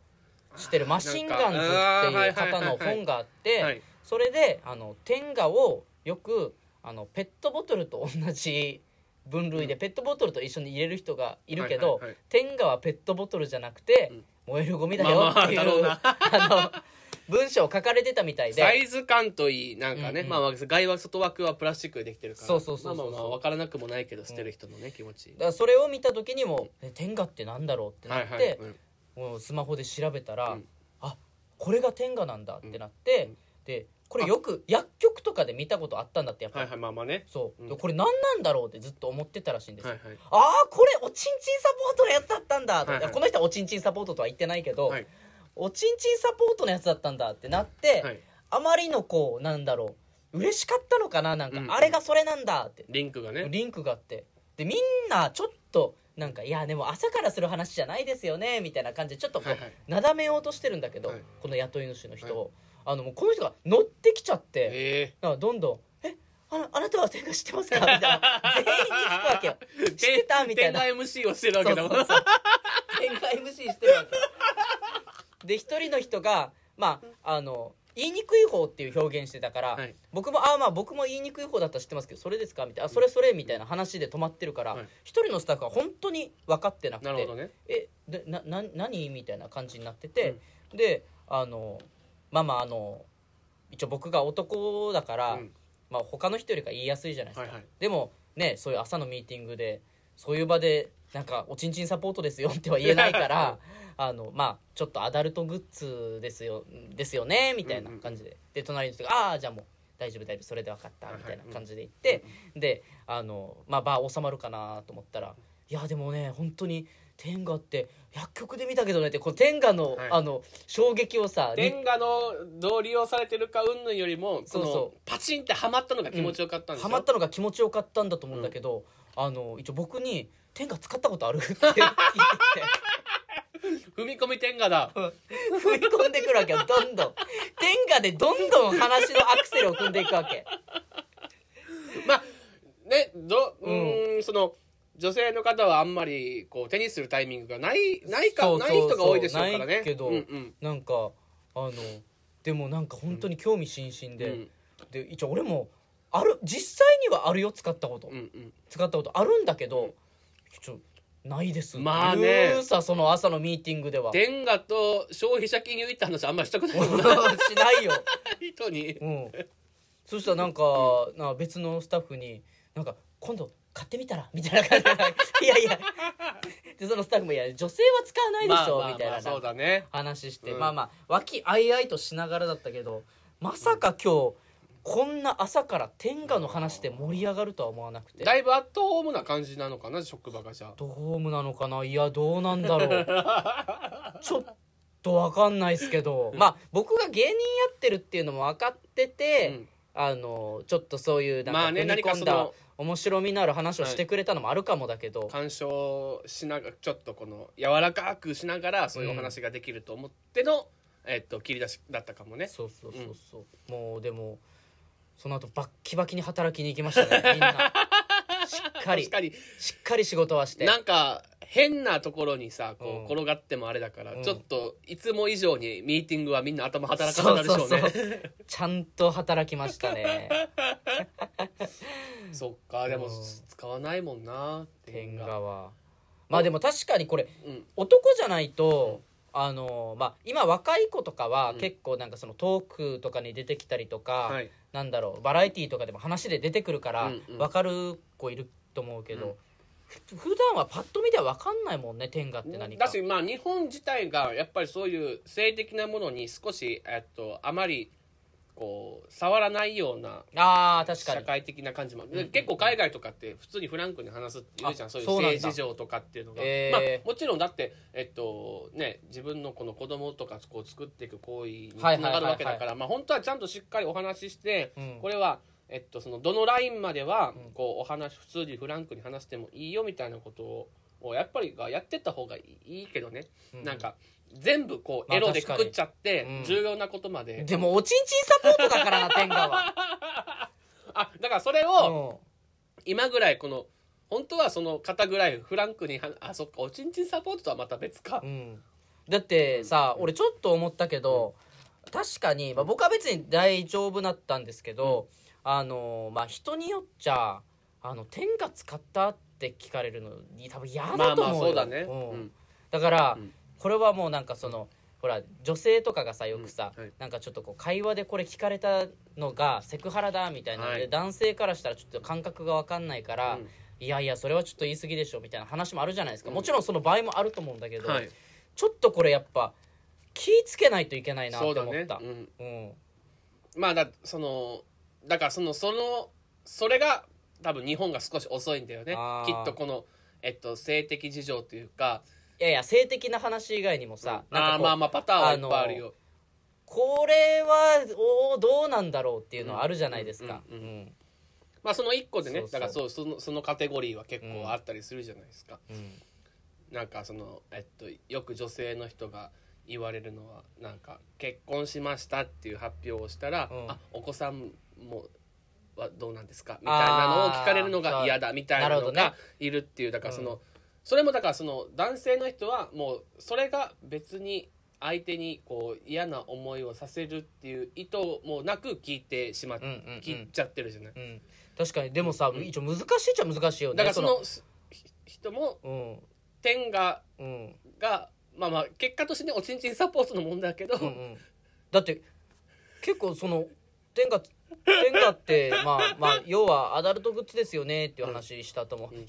してるマシンガンズっていう方の本があって、はい。それであの天下をよくあのペットボトルと同じ分類で、ペットボトルと一緒に入れる人がいるけど、天下はペットボトルじゃなくて、うん。燃えるゴミだよっていう、ま あの文章を書かれてたみたいで。サイズ感といいなんかね、うん。うんまあまあ外枠外枠はプラスチックでできてるから。そうそうそうまあまあまあ分からなくもないけど捨てる人のね、気持ち。だからそれを見た時にも「え天下ってなんだろう?」ってなはいって、はい、うん。もうスマホで調べたら、うん。あこれが天下なんだってなって、うん。でこれよく薬局とかで見たことあったんだってやっぱり、はいはいまあまあね。そう、うん。でこれ何なんだろうってずっと思ってたらしいんですよ、はいはい。ああこれおちんちんサポートのやつだったんだと、はいはい。この人はおちんちんサポートとは言ってないけど、はい。おちんちんサポートのやつだったんだってなって、はい。あまりのこうなんだろう嬉しかったのかななんか、うん。あれがそれなんだって。リンクがね。リンクがあって。でみんなちょっとなんかいやでも朝からする話じゃないですよねみたいな感じでちょっとこう、はいはい。なだめようとしてるんだけど、はい。この雇い主の人を、はいあのもうこの人が乗ってきちゃって、え。だからどんどん「えあなあなたは天下知ってますか?」みたいな。全員に聞くわけよ。え知ってた？みたいな。天下 MC をしてるわけだもん天下 MC してるわけで一人の人がまああの言いにくい方っていう表現してたから、はい。僕もああまあ僕も言いにくい方だったら知ってますけどそれですか？みたいなあそれそれみたいな話で止まってるからはい。一、人のスタッフは本当に分かってなくてなるほどね。えでなな何？みたいな感じになってて、であのまあまああの一応僕が男だから、うん。まあ他の人よりか言いやすいじゃないですか、はいはい。でもねそういう朝のミーティングでそういう場でなんかおちんちんサポートですよっては言えないから あのまあちょっとアダルトグッズですよですよねみたいな感じで、で隣の人が「ああじゃあもう大丈夫大丈夫それで分かった」みたいな感じで言って、であのまあ場収まるかなと思ったら「いやでもね本当に天下って薬局で見たけどねってこう天下の、はい。あの衝撃をさ天下のどう利用されてるか云々よりもそうそう。パチンってハマったのが気持ちよかったんでしょ、ハマったのが気持ちよかったんだと思うんだけど、あの一応僕に「天下使ったことある?」って聞いて。き て踏み込み天下だ。踏み込んでくるわけよどんどん。天下でどんどん話のアクセルを踏んでいくわけ。まあねどううんその女性の方はあんまりこう手にするタイミングがないないかない人が多いでしょうからね。ないけどうんうん。なんかあのでもなんか本当に興味津々で、うん。で一応俺もある実際にはあるよ使ったこと、うんうん。使ったことあるんだけど、ちょないです。まあね。さその朝のミーティングでは。天下と消費者金融いった話あんまりしたくないしない。よ、人に。うん、そしたらなんか,、な別のスタッフに「なんか今度買ってみたら?」みたいな感じで「いやいや」でそのスタッフも「いや女性は使わないでしょ」みたいな。まあそうだね。話して、うん。まあまあ和気あいあいとしながらだったけどまさか今日こんな朝から天下の話で盛り上がるとは思わなくて。だいぶアットホームな感じなのかな職場がじゃあ。ドームなのかないやどうなんだろう。ちょっとわかんないですけど。まあ僕が芸人やってるっていうのも分かってて、うんあのちょっとそういうなんまあねか踏み込んだ何かその面白みのある話をしてくれたのもあるかもだけど、鑑賞しながらちょっとこの柔らかくしながらそういうお話ができると思っての、えっと切り出しだったかもね。そうそうそうそう、もうでもその後バッキバキに働きに行きましたねみんな。しっかり。確かに。しっかり仕事はして。なんか変なところにさこう転がってもあれだから、うん。ちょっといつも以上にミーティングはみんな頭働かせたでしょうね。そうそちゃんと働きましたね。そっかでもうん。使わないもんな天下は。まあでも確かにこれうん。男じゃないと、あのまあ今若い子とかはうん。結構なんかそのトークとかに出てきたりとか、はい。なんだろうバラエティーとかでも話で出てくるからうんうん。分かる子いると思うけど、うん。ふ普段はパッと見では分かんないもんね天下って何か。だしまあ日本自体がやっぱりそういう性的なものに少し、えっと、あまりこう触らないようなあー確かに。社会的な感じも、んうん結構海外とかって普通にフランクに話すって言うじゃん。あそういう性事情とかっていうのが、へー。まあもちろんだってえっとね自分のこの子供とかこう作っていく行為につながるわけだからまあ本当はちゃんとしっかりお話しして、うん。これはえっとそのどのラインまではうん。こうお話普通にフランクに話してもいいよみたいなことををやっぱりがやってった方がいいけどね、うん。なんか全部こうまあエロでくくっちゃって、重要なことまで、でもおちんちんサポートだからな天下は、あだからそれを、今ぐらいこの本当はその方ぐらいフランクにはあそっかおちんちんサポートとはまた別か。うん。うんだってさ、俺ちょっと思ったけど、確かに、まあ、僕は別に大丈夫だったんですけど、あのまあ人によっちゃあの天下使ったって聞かれるのに多分嫌まあだと思うよ。まあそうだね、うん。うん。だから、うん。これはもうなんかそのほら女性とかがさよくさ、うん。はい。なんかちょっとこう会話でこれ聞かれたのがセクハラだみたいなので、はい。男性からしたらちょっと感覚が分かんないから、うん。いやいやそれはちょっと言い過ぎでしょみたいな話もあるじゃないですか、うん。もちろんその場合もあると思うんだけど、はい。ちょっとこれやっぱ気ぃつけないといけないなっそうだね。て思った、、うん、うん。まあだそのだからそのそのそれが多分日本が少し遅いんだよね。きっとこのえっと性的事情というか。いやいや性的な話以外にもさ、なんあーまあまあパターンはいっぱいあるよ。これはおどうなんだろうっていうのはあるじゃないですか、うんうんうん。まあその一個でねそうそう。だからそうそのそのカテゴリーは結構あったりするじゃないですか、うん。なんかそのえっとよく女性の人が言われるのはなんか結婚しましたっていう発表をしたら、うん。あお子さんもはどうなんですか？みたいなのを聞かれるのが嫌だみたいなのがいるっていうだからその、うん。それもだからその男性の人はもうそれが別に相手にこう嫌な思いをさせるっていう意図もなく聞いてしまっ、うんうんうん。聞いちゃってるじゃない、うん、確かにでもさ、うん。一応難しいっちゃ難しいよね。だからそのひ人もうん。天がうん。がまあまあ結果としてねおちんちんサポートの問題だけど、うんうん。だって結構その天下天下ってまあまあ要はアダルトグッズですよねっていう話したと思う、うん。いや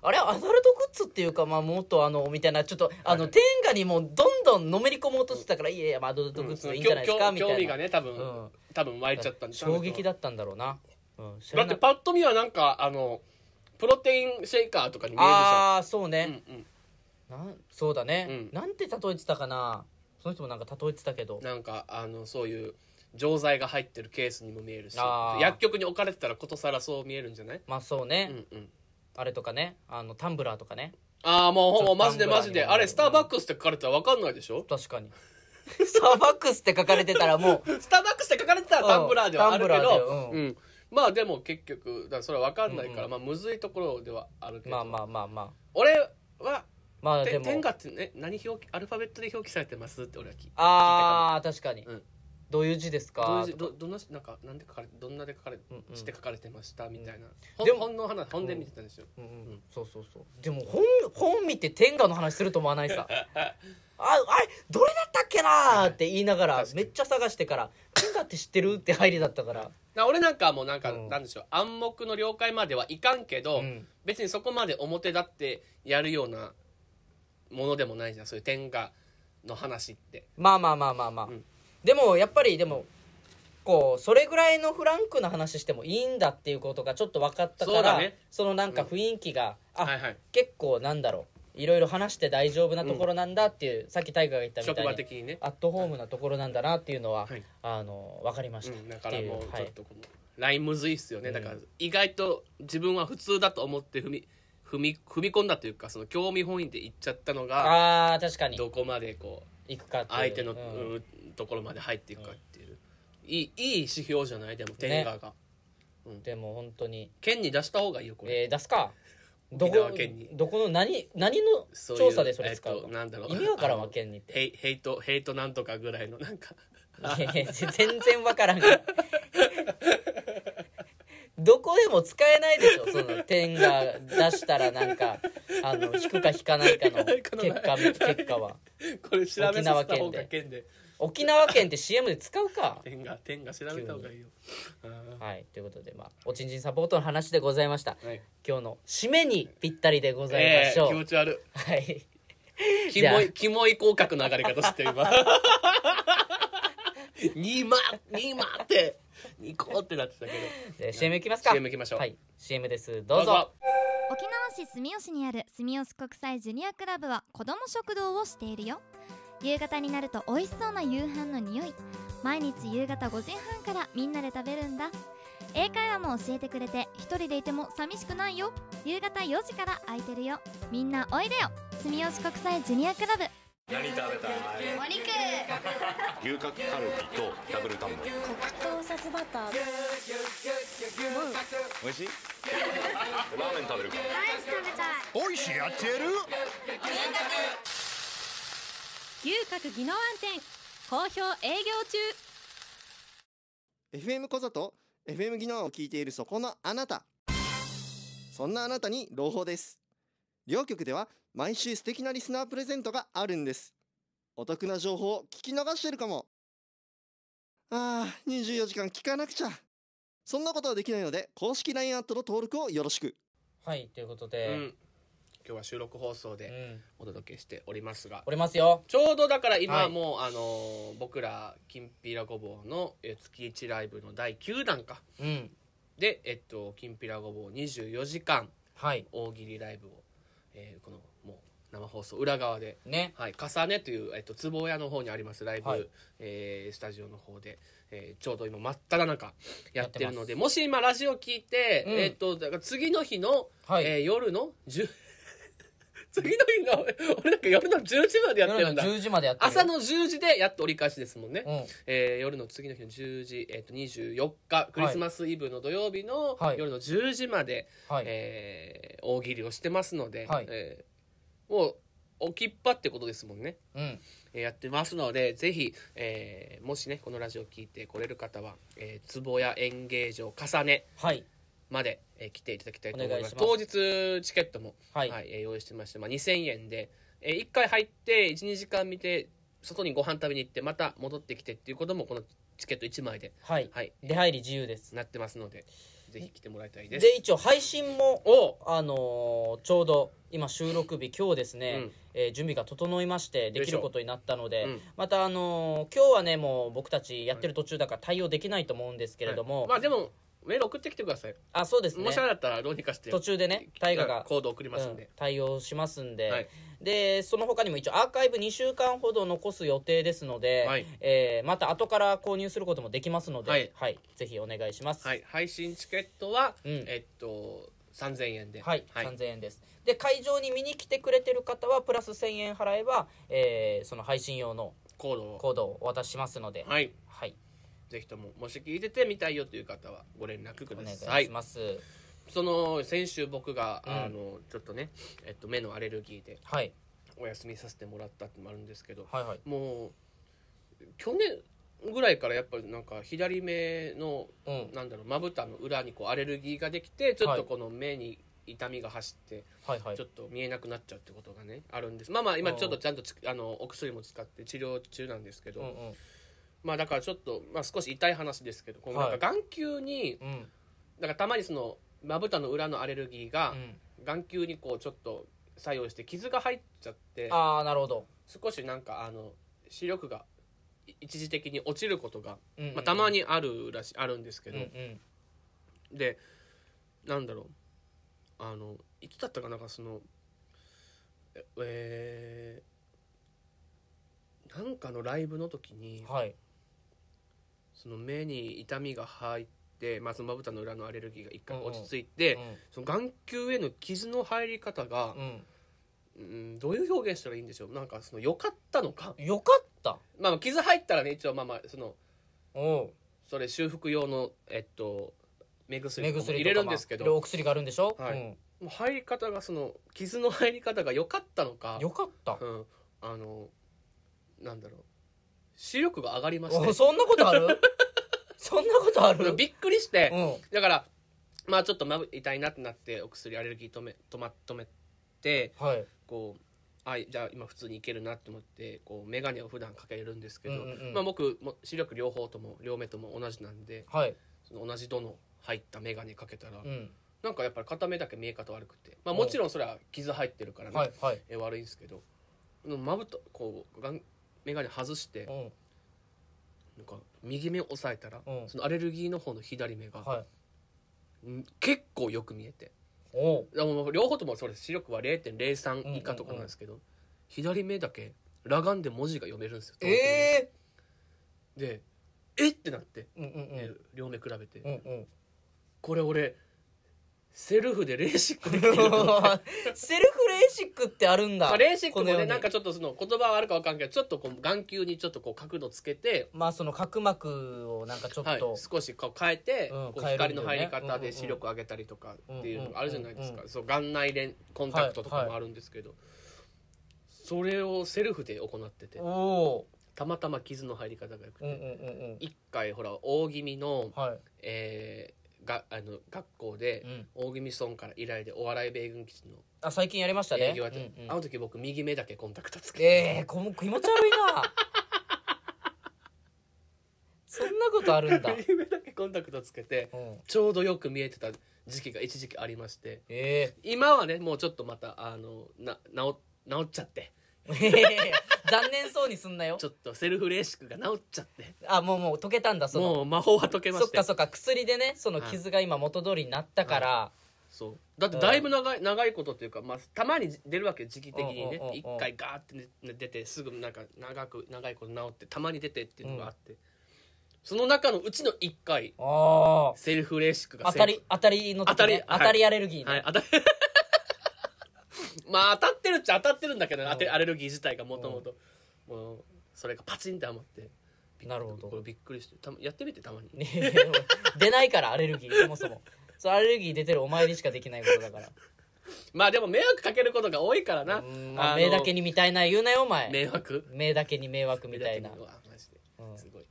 あれアダルトグッズっていうかまあもっとあのみたいなちょっとあのはい天下にもうどんどんのめり込もうとしてたから、いやいやまあアダルトグッズでいいんじゃないですか、うんみたいな。興味がね多分、うん。多分湧いちゃったんで衝撃だっったんだろうな、うん、知だってパッと見はなんかあのプロテインシェイカーとかに見えるじゃああそうんね、うんうん。なんそうだね、うん。なんて例えてたかな。その人もなんか例えてたけど。なんかあのそういう錠剤が入ってるケースにも見えるしあー。薬局に置かれてたらことさらそう見えるんじゃない？まあそううね、んうん。あれとかね。あのタンブラーとかね。ああもうほぼマジでマジで。あれスターバックスって書かれてたら分かんないでしょ？確かに。スターバックスって書かれてたらもう。スターバックスって書かれてたらタンブラーではあるけタンブラーうんうん。まあでも結局だからそれは分かんないから、うんうん。まあむずいところではあるけど。まあまあまあまあ。俺はてまあでも。天下ってね何表記アルファベットで表記されてますって俺は聞いてあー確かに、うんどういう字ですか？どどんななんかなんで書かれどんなで書かれうんうん。して書かれてましたみたいな、でも本の話本で見てたんですよ、うんうん。うん。そうそうそう。でも本本見て天下の話すると思わないさ。ああれどれだったっけなーって言いながらめっちゃ探してから「天下って知ってる?」って入りだったから。だから俺なんかはもうなんか、うん。なんでしょう。暗黙の了解まではいかんけど、うん。別にそこまで表立ってやるようなものでもないじゃん。そういう天下の話って。まあまあまあまあまあ、うんでもやっぱりでもこうそれぐらいのフランクな話してもいいんだっていうことがちょっと分かったからそうだね。そのなんか雰囲気が、あ、はいはい。結構なんだろう。いろいろ話して大丈夫なところなんだっていう、さっき大河が言ったみた職いに場的にね、アットホームなところなんだなっていうのは、はい。あの分かりました、うん、だからもうちょっとこの、ラインむずいっすよね、うん。だから意外と自分は普通だと思って踏み踏み踏み込んだというかその興味本位で行っちゃったのがあー確かに。どこまでこう行くかっていう。相手の、うん。うんところまで入っていくかっていう、いいいい指標じゃない？でも天下が、でも本当に、県に出した方がいいよこれ、えー出すか。ど沖こどこの何何の調査でそれ使うかえっと、なんだろう。意味わからんわ県にって。ヘイヘイトヘイトなんとかぐらいのなんか。全然わからんど。こでも使えないでしょその点が出したらなんかあの引くか引かないかの 結果結果は。これ調べさせた方が県で沖縄県って CM で使うか。天が天が調べた方がいいよ。あはいということでまあおちんちんサポートの話でございました。ーはい。今日の締めにぴったりでございましょう、えー気持ち悪はい。いキモいキモい口角の上がり方してる今ニマニマってニコってなってたけど。で CM いきますか。CM 行きましょう。はい。CM です。どうぞ。沖縄市住吉にある住吉国際ジュニアクラブは子ども食堂をしているよ夕方になると美味しそうな夕飯の匂い。毎日夕方5時半からみんなで食べるんだ。英会話も教えてくれて一人でいても寂しくないよ。夕方4時から空いてるよ。みんなおいでよ。住吉国際ジュニアクラブ。何食べたい？お肉牛角カルビとダブルタンメン黒糖札バター。美味しい？ラーメン食べる？かライス食べたい。おいしい？やってやる？牛角技能暗転好評営業中。FM 小里 FM 技能を聞いているそこのあなた。そんなあなたに朗報です。両局では毎週素敵なリスナープレゼントがあるんです。お得な情報を聞き逃してるかも。ああ24時間聞かなくちゃ。そんなことはできないので公式 LINE アットの登録をよろしく。はいということうで、ん今日は収録放送でうん、お届けしておりますがおりますよ。ちょうどだから今はい。もう、あのー僕らきんぴらごぼうのえー月1ライブの第9弾か。うん。でえっときんぴらごぼう24時間はい。大喜利ライブを、えーこのもう生放送裏側でね。はい、重ねという、えっと、壺屋の方にありますライブ、はい。えースタジオの方で、えーちょうど今真っ只中やってるのでもし今ラジオ聞いて、うん。えっとだから次の日の、はい。えー夜の10次の日の俺なんか夜の10時までやってるんだ。夜の10時までやってるよ。朝の10時でやっと折り返しですもんね、うん。えー夜の次の日の10時、えー、と24日クリスマスイブの土曜日のはい。夜の10時まで、はい、えー大喜利をしてますので、はい。えーもう置きっぱってことですもんね。うん。えーやってますのでぜひ、えーもしねこのラジオ聞いて来れる方は、えー、壺屋演芸場重ねはいまで、えー来ていただきたいと思います。ます。当日チケットも、はい。えー用意してまして、まあ、2000円で、え1回入って12時間見て外にご飯食べに行ってまた戻ってきてっていうこともこのチケット1枚で、はい、はい、出入り自由です。なってますのでぜひ来てもらいたいでです一応配信もお！あのーちょうど今収録日今日ですね、うん。えー準備が整いましてできることになったので、うん。またあのー今日はねもう僕たちやってる途中だから対応できないと思うんですけれども、まあでもメール送ってきてください、あそうですね。もしあれだったらどうにかして途中でね大河がコード送りますんで。うん、対応しますんで、はい。でその他にも一応アーカイブ2週間ほど残す予定ですので、はい。えーまた後から購入することもできますので、はい。ぜひお願いします。はい、配信チケットは、うん。えっと3000円で。はい、はい、3000円です。で会場に見に来てくれてる方はプラス1000円払えば、えーその配信用のコードを。コードをお渡ししますので、はい。はい、ぜひとももし聞いててみたいよという方はご連絡くだお願いさいします、その先週僕が、うん。あのちょっとね、えっと、目のアレルギーではい、お休みさせてもらったってのもあるんですけどはいはい。もう去年ぐらいからやっぱりなんか左目のうん。なんだろうまぶたの裏にこうアレルギーができてちょっはい。とこの目に痛みが走ってはいはい。ちょっと見えなくなっちゃうってことがねあるんです。まあまあ今ちょっとちゃんとちあのお薬も使って治療中なんですけど、うんうんまあだからちょっと、まあ、少し痛い話ですけどこうなんはい。か眼球にうん。だからたまにそのまぶたの裏のアレルギーがうん。眼球にこうちょっと作用して傷が入っちゃってああなるほど、少しなんかあの視力がい一時的に落ちることが、うんうんうん。まあ、たまにあるらしあるんですけど、うんうん。でなんだろう。あのいつだったかなんかそのええーなんかのライブの時にはいその目に痛みが入って、まあ、そのまぶたの裏のアレルギーが一回落ち着いて、その眼球への傷の入り方がう、ん。うん、どういう表現したらいいんでしょう？なんかその良かったのか？うん、よかった？まあ傷入ったらね一応まあまあそのそれ修復用のえっと目薬とか入れるんですけまあどお薬があるんでしょ、はい。うん。もう入り方がその傷の入り方が良かったのか？よかった。うん、あのなんだろう視力が上がりましおてそんなことある？そんなことある？びっくりして、うん。だからまあちょっとまぶ痛いなってなってお薬アレルギー止め止ま止めてはい。こうあじゃあ今普通にいけるなと思ってこう眼鏡を普段かけるんですけど、うんうんうん。まあ、僕も視力両方とも両目とも同じなんではい。その同じ度の入った眼鏡かけたら、うん。なんかやっぱり片目だけ見え方悪くて、まあ、もちろんそれは傷入ってるからね、はいはい。え悪いんですけどまぶたこう眼眼鏡外してうん。なんか右目を押さえたら、うん。そのアレルギーの方の左目が、はい。ん結構よく見えて。おう。でも両方ともそれ視力は0.03以下とかなんですけど、左目だけ裸眼で文字が読めるんですよ。えでえってなって、えうんうん。え両目比べて、うんうん。これ俺セルフでレーシックできてると思ってセルフレーシックってあるんだ。まあ、レーシックもねなんかちょっとその言葉はあるかわかんないけどちょっとこう眼球にちょっとこう角度つけて、まあその角膜をなんかちょっはい。と、、少しこう変えて、うん光の入り方で視力上げたりとかっていうのがあるじゃないですか、うんそう眼内レンコンタクトとかもあるんですけど、それをセルフで行ってて。たまたま傷の入り方がよくて、うんうんうんうん。一回ほら大気味の、はい。えーがあの学校で、うん。大宜味村から依頼でお笑い米軍基地のあ最近やりましたね。営業やって、うんうん。あの時僕右目だけコンタクトつけて、ええこも気持ち悪いな。そんなことあるんだ、右目だけコンタクトつけてうん、ちょうどよく見えてた時期が一時期ありましてえ今はねもうちょっとまたあのな治治っちゃってえ 残念そうにすんなよ。ちょっとセルフレーシックが治っちゃって。あもうもう溶けたんだその。もう魔法は解けまして。そっかそっか薬でねその傷が今元通りになったから、そう。だってだいぶ長い長いことというか、まあ、たまに出るわけ時期的にね。うん。うんうん。うん一回ガーって、ね、出てすぐなんか長く長いこと治ってたまに出てっていうのがあって、その中のうちの1回セルフレーシックが当たり当たりの時、ね、当たりはい。当たりアレルギーね、はい当たり まあ当たってるっちゃ当たってるんだけどね、当てアレルギー自体がもともともうそれがパチンって余ってなるほど。これびっくりしてたまやってみてたまに。出ないからアレルギー そもそも。そうアレルギー出てるお前にしかできないことだから。まあでも迷惑かけることが多いからな、うんまあ、の目だけにみたいな言うなよお前。迷惑？目だけに迷惑みたいな。マジで、うん。すごい。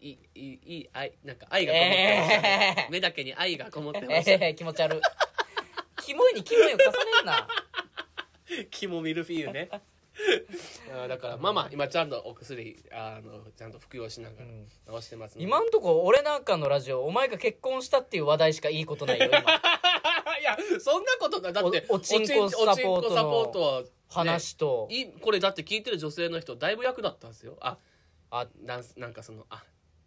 いいいい愛なんか愛がこもってました、ねえー。目だけに愛がこもってました、ええ気持ち悪い。キモいにキモいを重ねんな キモミルフィーユね。あーだからまあまあ今ちゃんとお薬あのちゃんと服用しながら治してます今んとこ俺なんかのラジオお前が結婚したっていう話題しかいいことないよ今。いやそんなことだだっておおちんこサポートのおちんこサポートは、ね話と、いこれだって聞いてる女性の人だいぶ役だったんですよ。ああなんなんかそのあ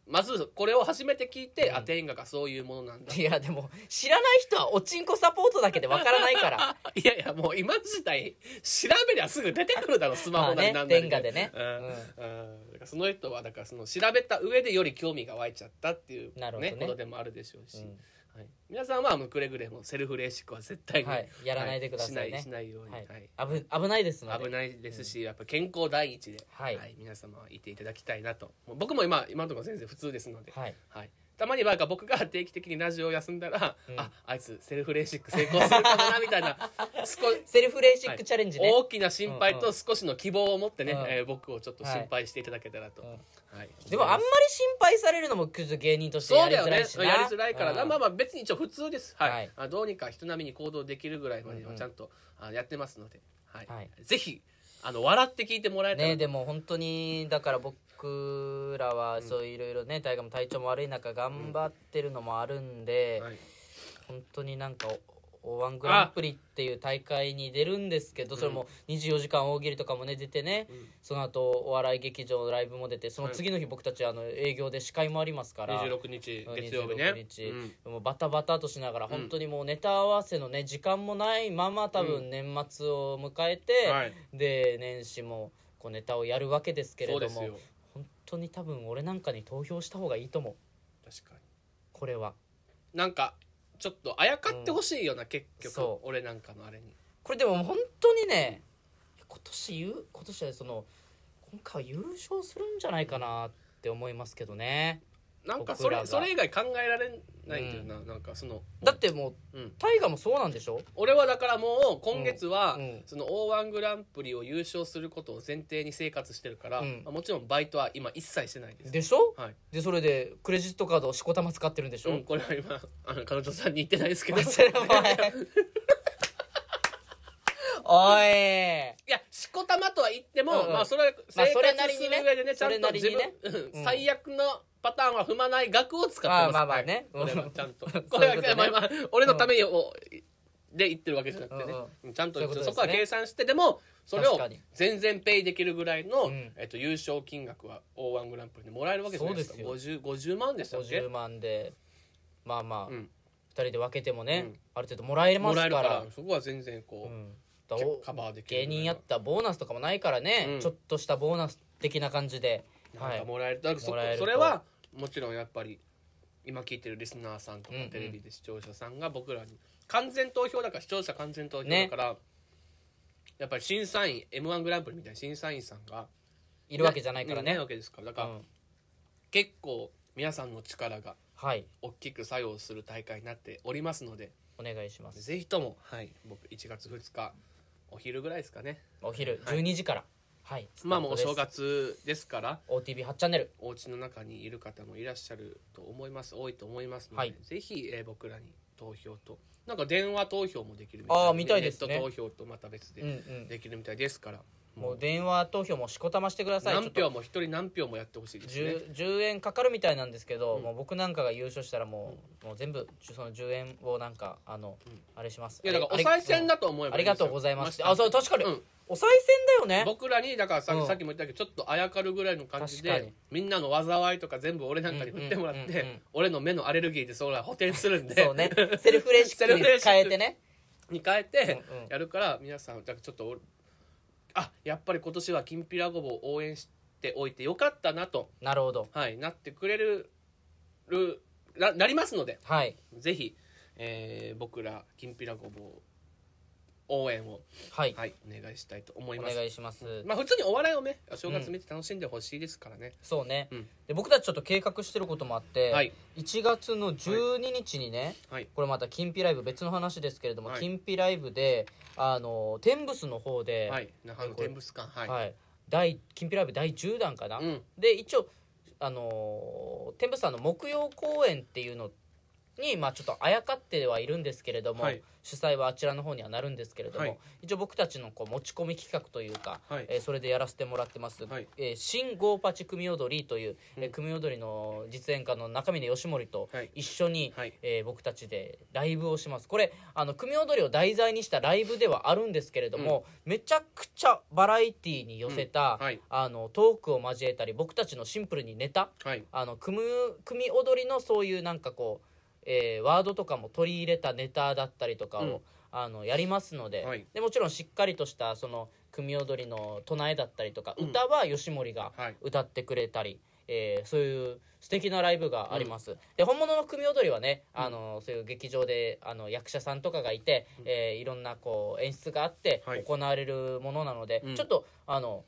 まずこれを初めて聞いて、うん。あ天下がそういうものなんだ。いやでも知らない人はおちんこサポートだけでわからないから。いやいやもう今自体調べりゃすぐ出てくるだろ スマホなりなんなり天下でね。うん。うん。だからその人はだからその調べた上でより興味が湧いちゃったっていうなるほどね。ことでもあるでしょうし、うんはい、皆さんはもうくれぐれもセルフレーシックは絶対に、はい。やらないでくださいね。はしない。しないように、ははい。い危危ないですので。危ないですし、やっぱ健康第一で、はい。皆様はいていただきたいなと。もう僕も今今のところ全然普通ですので、はい。はい、たまには僕が定期的にラジオを休んだら、うん。ああいつセルフレーシック成功するかもなみたいな 少セルフレーシックチャレンジね、大きな心配と少しの希望を持ってね、うん。えー僕をちょっと心配していただけたらと、うん。はい。でもあんまり心配されるのもクズ芸人としてやりそうだよね。づらいしなやりづらいからな、うん。まあまあ別に一応普通です。はい、はい。あどうにか人並みに行動できるぐらいまではちゃんと、あやってますので、はい。はい。ぜひあの笑って聞いてもらえたら、ねでも本当にだから僕らはそういろいろね大河も体調も悪い中頑張ってるのもあるんで、はい。本当になんかお O1 グランプリっていう大会に出るんですけどそれも24時間大喜利とかもね出てね、うん。その後お笑い劇場のライブも出てその次の日僕たちあの営業で司会もありますから、26日うん月曜日ね。26日うん。もうバタバタとしながら本当にもうネタ合わせのね時間もないまま多分年末を迎えて、はい。で年始もこうネタをやるわけですけれども当に多分俺なんかに投票した方がいいと思う。確かに。これは。なんかちょっとあやかってほしいような、結局。そう。俺なんかのあれに。これでも本当にね今年言う？今年はその今回は優勝するんじゃないかなって思いますけどねなんかそれそれ以外考えられないんだよな、なんかそのだってもううん。大河もそうなんでしょ？俺はだからもう今月は、うん。うん。その O−1 グランプリを優勝することを前提に生活してるから、うん。まあもちろんバイトは今一切してないです。でしょ？はい、でそれでクレジットカードをしこたま使ってるんでしょ、うん、これは今あの彼女さんに言ってないですけど。おい。いやしこたまとは言っても、うんうん。まあそれはまあ生活する上でねちゃんと自分、うんうん最悪のパターンは踏まない額を使ってます。まあまあまあね。はい。これはうんちゃんと。これはねまあまあ俺のためにおで言ってるわけじゃなくてね、うんちゃんとね。そこは計算してでもそれを全然ペイできるぐらいの、うん。えっと、優勝金額は O−1 グランプリでもらえるわけじゃないですか。そうです 50, 50万でしたっけ？50万でまあまあ、うん。二人で分けてもね、うん。ある程度もらえますから。そこは全然こう、うん。カバーできる芸人やったボーナスとかもないからね、うん。ちょっとしたボーナス的な感じで、なんかもらえる、だからそれはもちろんやっぱり今聞いてるリスナーさんとかうんうん。テレビで視聴者さんが僕らに完全投票だから視聴者完全投票だから、やっぱり審査員 m 1グランプリみたいな審査員さんがいるわけじゃないからね。ないわけですから。だから、うん。結構皆さんの力がはい。大きく作用する大会になっておりますのでお願いします。ぜひとも、はい、僕1月2日お昼ぐらいですかね。お昼はい。12時からはい、まあもうお正月ですから。OTV8 チャンネル。お家の中にいる方もいらっしゃると思います。多いと思いますので、はい。ぜひ、えー僕らに投票と。なんか電話投票もできるみたいあーみたいですね。ネット投票とまた別うんうでん。できるみたいですから、もう電話投票もしこたましてください。何票も一人何票もやってほしいですね。10, 10円かかるみたいなんですけど、うん。もう僕なんかが優勝したらもう,、もう全部その10円をなんかあの、うん。あれします。いやだからお賽銭だと思えばありがとうございます。ああそう確かに、うん。お賽銭だよね。僕らにだからさ,、うん。さっきも言ったけどちょっとあやかるぐらいの感じでみんなの災いとか全部俺なんかに振ってもらって、うんうんうんうん俺の目のアレルギーでそれは補填するんで。そうね。セルフレシックに変えてね。に変えてうんうん。やるから皆さんちょっと俺あやっぱり今年はきんぴらごぼうを応援しておいてよかったなと、なるほど。はい、なってくれるるななりますのではい。ぜひ、えー僕らきんぴらごぼう応援を、はい、はい、お願いしたいと思いおます。願いします、まあ普通にお笑いをね正月見て楽しんでほしいですからね、そうね、うん。で僕たちちょっと計画してることもあって、はい。1月の12日にね、はい。これまた金ピライブ別の話ですけれども、はい。金ピライブであの天ブスの方で、はい。那覇の天物館。はい、はい。第金ピライブ第10弾かな、うん。で一応あの天ブスさんの木曜公演っていうのに、まあ、ちょっとあやかってはいるんですけれども、はい。主催はあちらの方にはなるんですけれども、はい。一応僕たちのこう持ち込み企画というか、はい。えーそれでやらせてもらってます「はい。えー新ゴーパチ組踊り」という、えーうん組踊りの実演家の中峰義盛とはい。一緒に、はい。えー僕たちでライブをします。これあの組踊りを題材にしたライブではあるんですけれども、めちゃくちゃバラエティーに寄せた、うん。はい。あのトークを交えたり僕たちのシンプルにネタはい。あの組む組踊りのそういうなんかこう、えーワードとかも取り入れたネタだったりとかを、うん。あのやりますので,、はい。でもちろんしっかりとしたその組踊りの唱えだったりとか、うん。歌は吉森がはい。歌ってくれたり、えーそういう素敵なライブがあります、で本物の組踊りはね、あのそういう劇場であの役者さんとかがいて、えーいろんなこう演出があってはい。行われるものなので、うん。ちょっとあの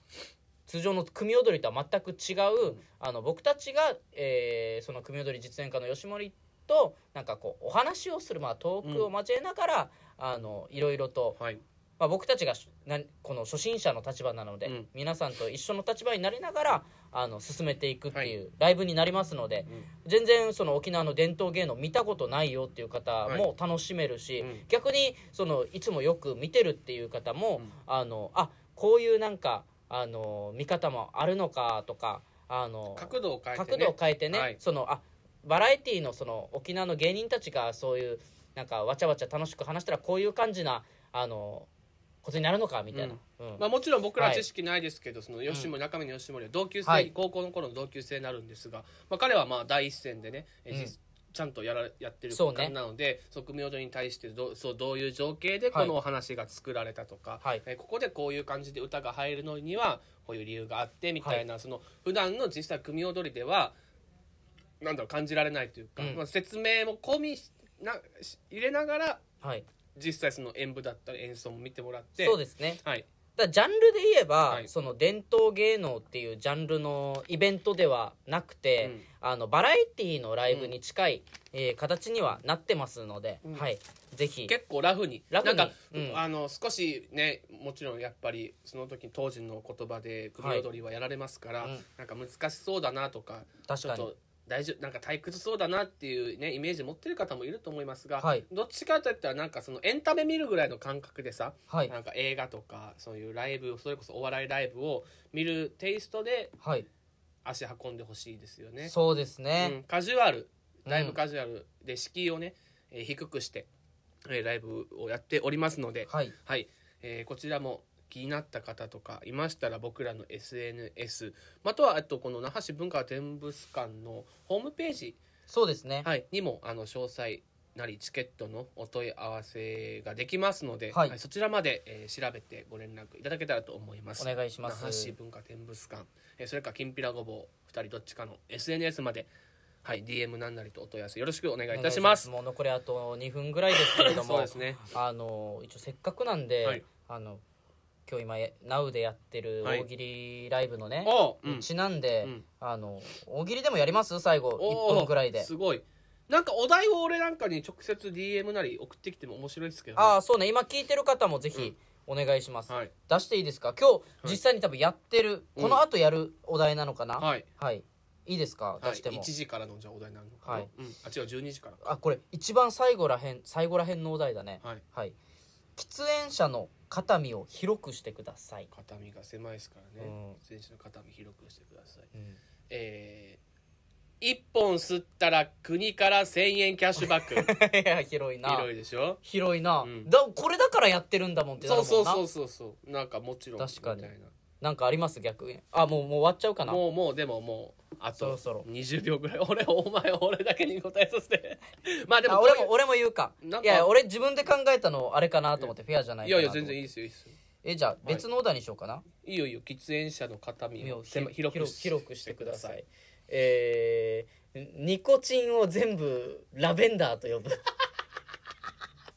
通常の組踊りとは全く違う、あの僕たちが、えーその組踊り実演家の吉森となんかこうお話をする、まあ、トークを交えながら、あのいろいろと、はい。まあ、僕たちがしなんこの初心者の立場なので、うん。皆さんと一緒の立場になりながらあの進めていくっていうライブになりますので、全然その沖縄の伝統芸能見たことないよっていう方も楽しめるし、うん。逆にそのいつもよく見てるっていう方も、うん。あのあこういうなんかあの見方もあるのかとかあの角度を変えて、ね、ね、はい。そのあバラエティーのその沖縄の芸人たちがそういうなんかわちゃわちゃ楽しく話したらこういう感じなあのことになるのかみたいな、うん。まあ、もちろん僕らはい知識ないですけど、その吉森、中身の吉森は同級生、はい高校の頃の同級生になるんですが、まあ、彼はまあ第一線でね、えうん。実ちゃんとやらやってるそうね方なのでそう組踊りに対してどうそうどういう情景でこのお話が作られたとか、はい。えここでこういう感じで歌が入るのにはこういう理由があってみたいな、その普段の実際組踊りではなんだろう感じられないというか、うん。まあ、説明も込みしなし入れながらはい、実際その演舞だったり演奏も見てもらってそうですね。はい。だからジャンルで言えば、はい。その伝統芸能っていうジャンルのイベントではなくて、うん。あのバラエティーのライブに近い、えー形にはなってますので、うん。はい。ぜひ。結構ラフに。ラフに。なんか、うん。あの少しねもちろんやっぱりその時当時の言葉で組踊りはやられますから、はいうんなんか難しそうだなとか確かにちょっと大丈夫なんか退屈そうだなっていうねイメージ持ってる方もいると思いますが、はい。どっちかといったらなんかそのエンタメ見るぐらいの感覚でさ、はい。なんか映画とかそういうライブそれこそお笑いライブを見るテイストではい。足運んでほしいですよね。そうですうね、ん、カジュアル。だいぶうんカジュアルで敷居をね、えー低くして、えーライブをやっておりますので、はい。はい、えーこちらも気になった方とかいましたら僕らの SNS またはあとこの那覇市文化展物館のホームページ、そうですね。はい、にもあの詳細なりチケットのお問い合わせができますので、はい。そちらまで、えー調べてご連絡いただけたらと思います。お願いします。那覇市文化展物館、えーそれからきんぴらごぼう2人どっちかの SNS まではい DM なんなりとお問い合わせよろしくお願いいたします。もう残りあと2分ぐらいですけれども。そうですね。あの一応せっかくなんで、はい。あの今日今 NOW でやってるはい。大喜利ライブのね、おう、うん。ちなんで、うん。あの大喜利でもやります？最後1分ぐらいで。すごい。なんかお題を俺なんかに直接 DM なり送ってきても面白いですけど、ね、ああそうね。今聞いてる方もぜひお願いします、はい。出していいですか？今日実際に多分やってる、うん。この後やるお題なのかな？はい、はい。いいですか？はい、出しても、1時からのじゃあお題になるのかな、はい。うん、あ違う12時からあこれ一番最後らへん最後らへんのお題だね。はい。はい喫煙者の肩身を広くしてください、肩身が狭いですからね。うん。選手の肩身広くしてください。うん。えー、1本吸ったら国から1000円キャッシュバック。いや広いな。広いでしょ？広いな、うん。だこれだからやってるんだもんってなるもんな。そうそうそうそうそう。なんかもちろん確かにみたいななんかあります？逆に。あもうもう終わっちゃうかな。もうもうでももうあとそろそろ。20秒ぐらい。俺お前俺だけに答えさせて。まあでもあこういう俺も俺も言うか。なんかいや俺自分で考えたのあれかなと思ってフェアじゃないいかなと思ってやいや全然いいですよいいですよ。えじゃあ別のお題にしようかな、いいよいいよ。喫煙者の肩身身をを狭ひ広く広広くしてください。えー、ニコチンを全部ラベンダーと呼ぶ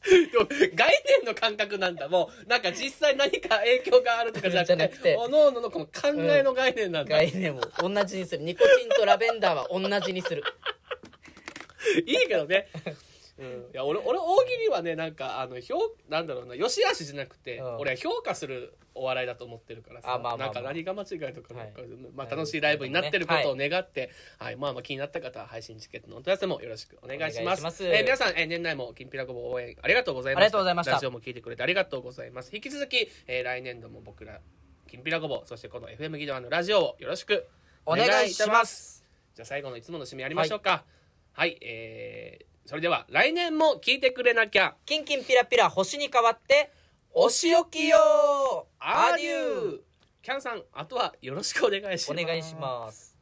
で も概念の感覚なんだ。もうなんか実際何か影響があるとかじゃなくてなくて。おのおののこの考えの概念なんだ、い概念を同じにする。ニコチンとラベンダーは同じにする。いけどねうん、いや俺俺大喜利はねなんかあの評なんだろうな良し悪しじゃなくて、うん。俺は評価するお笑いだと思ってるからさあまあまあまあ。なんか何が間違いとか、はい。まあ、楽しいライブになってることを願って、はい。まあ、まあ気になった方は配信チケットのお問い合わせもよろしくお願いします。しえー皆さん、えー年内もきんぴらごぼう応援ありがとうございました。ありがとうございました。ラジオも聞いてくれてありがとうございます。引き続き、えー来年度も僕らきんぴらごぼうそしてこの FM ギドアのラジオをよろしくお願いします。じゃあ最後のいつもの締めやりましょうか。はい、えーそれでは来年も聞いてくれなきゃ。キンキンピラピラ星に変わってお仕置きよアデューキャンさんあとはよろしくお願いします。お願いします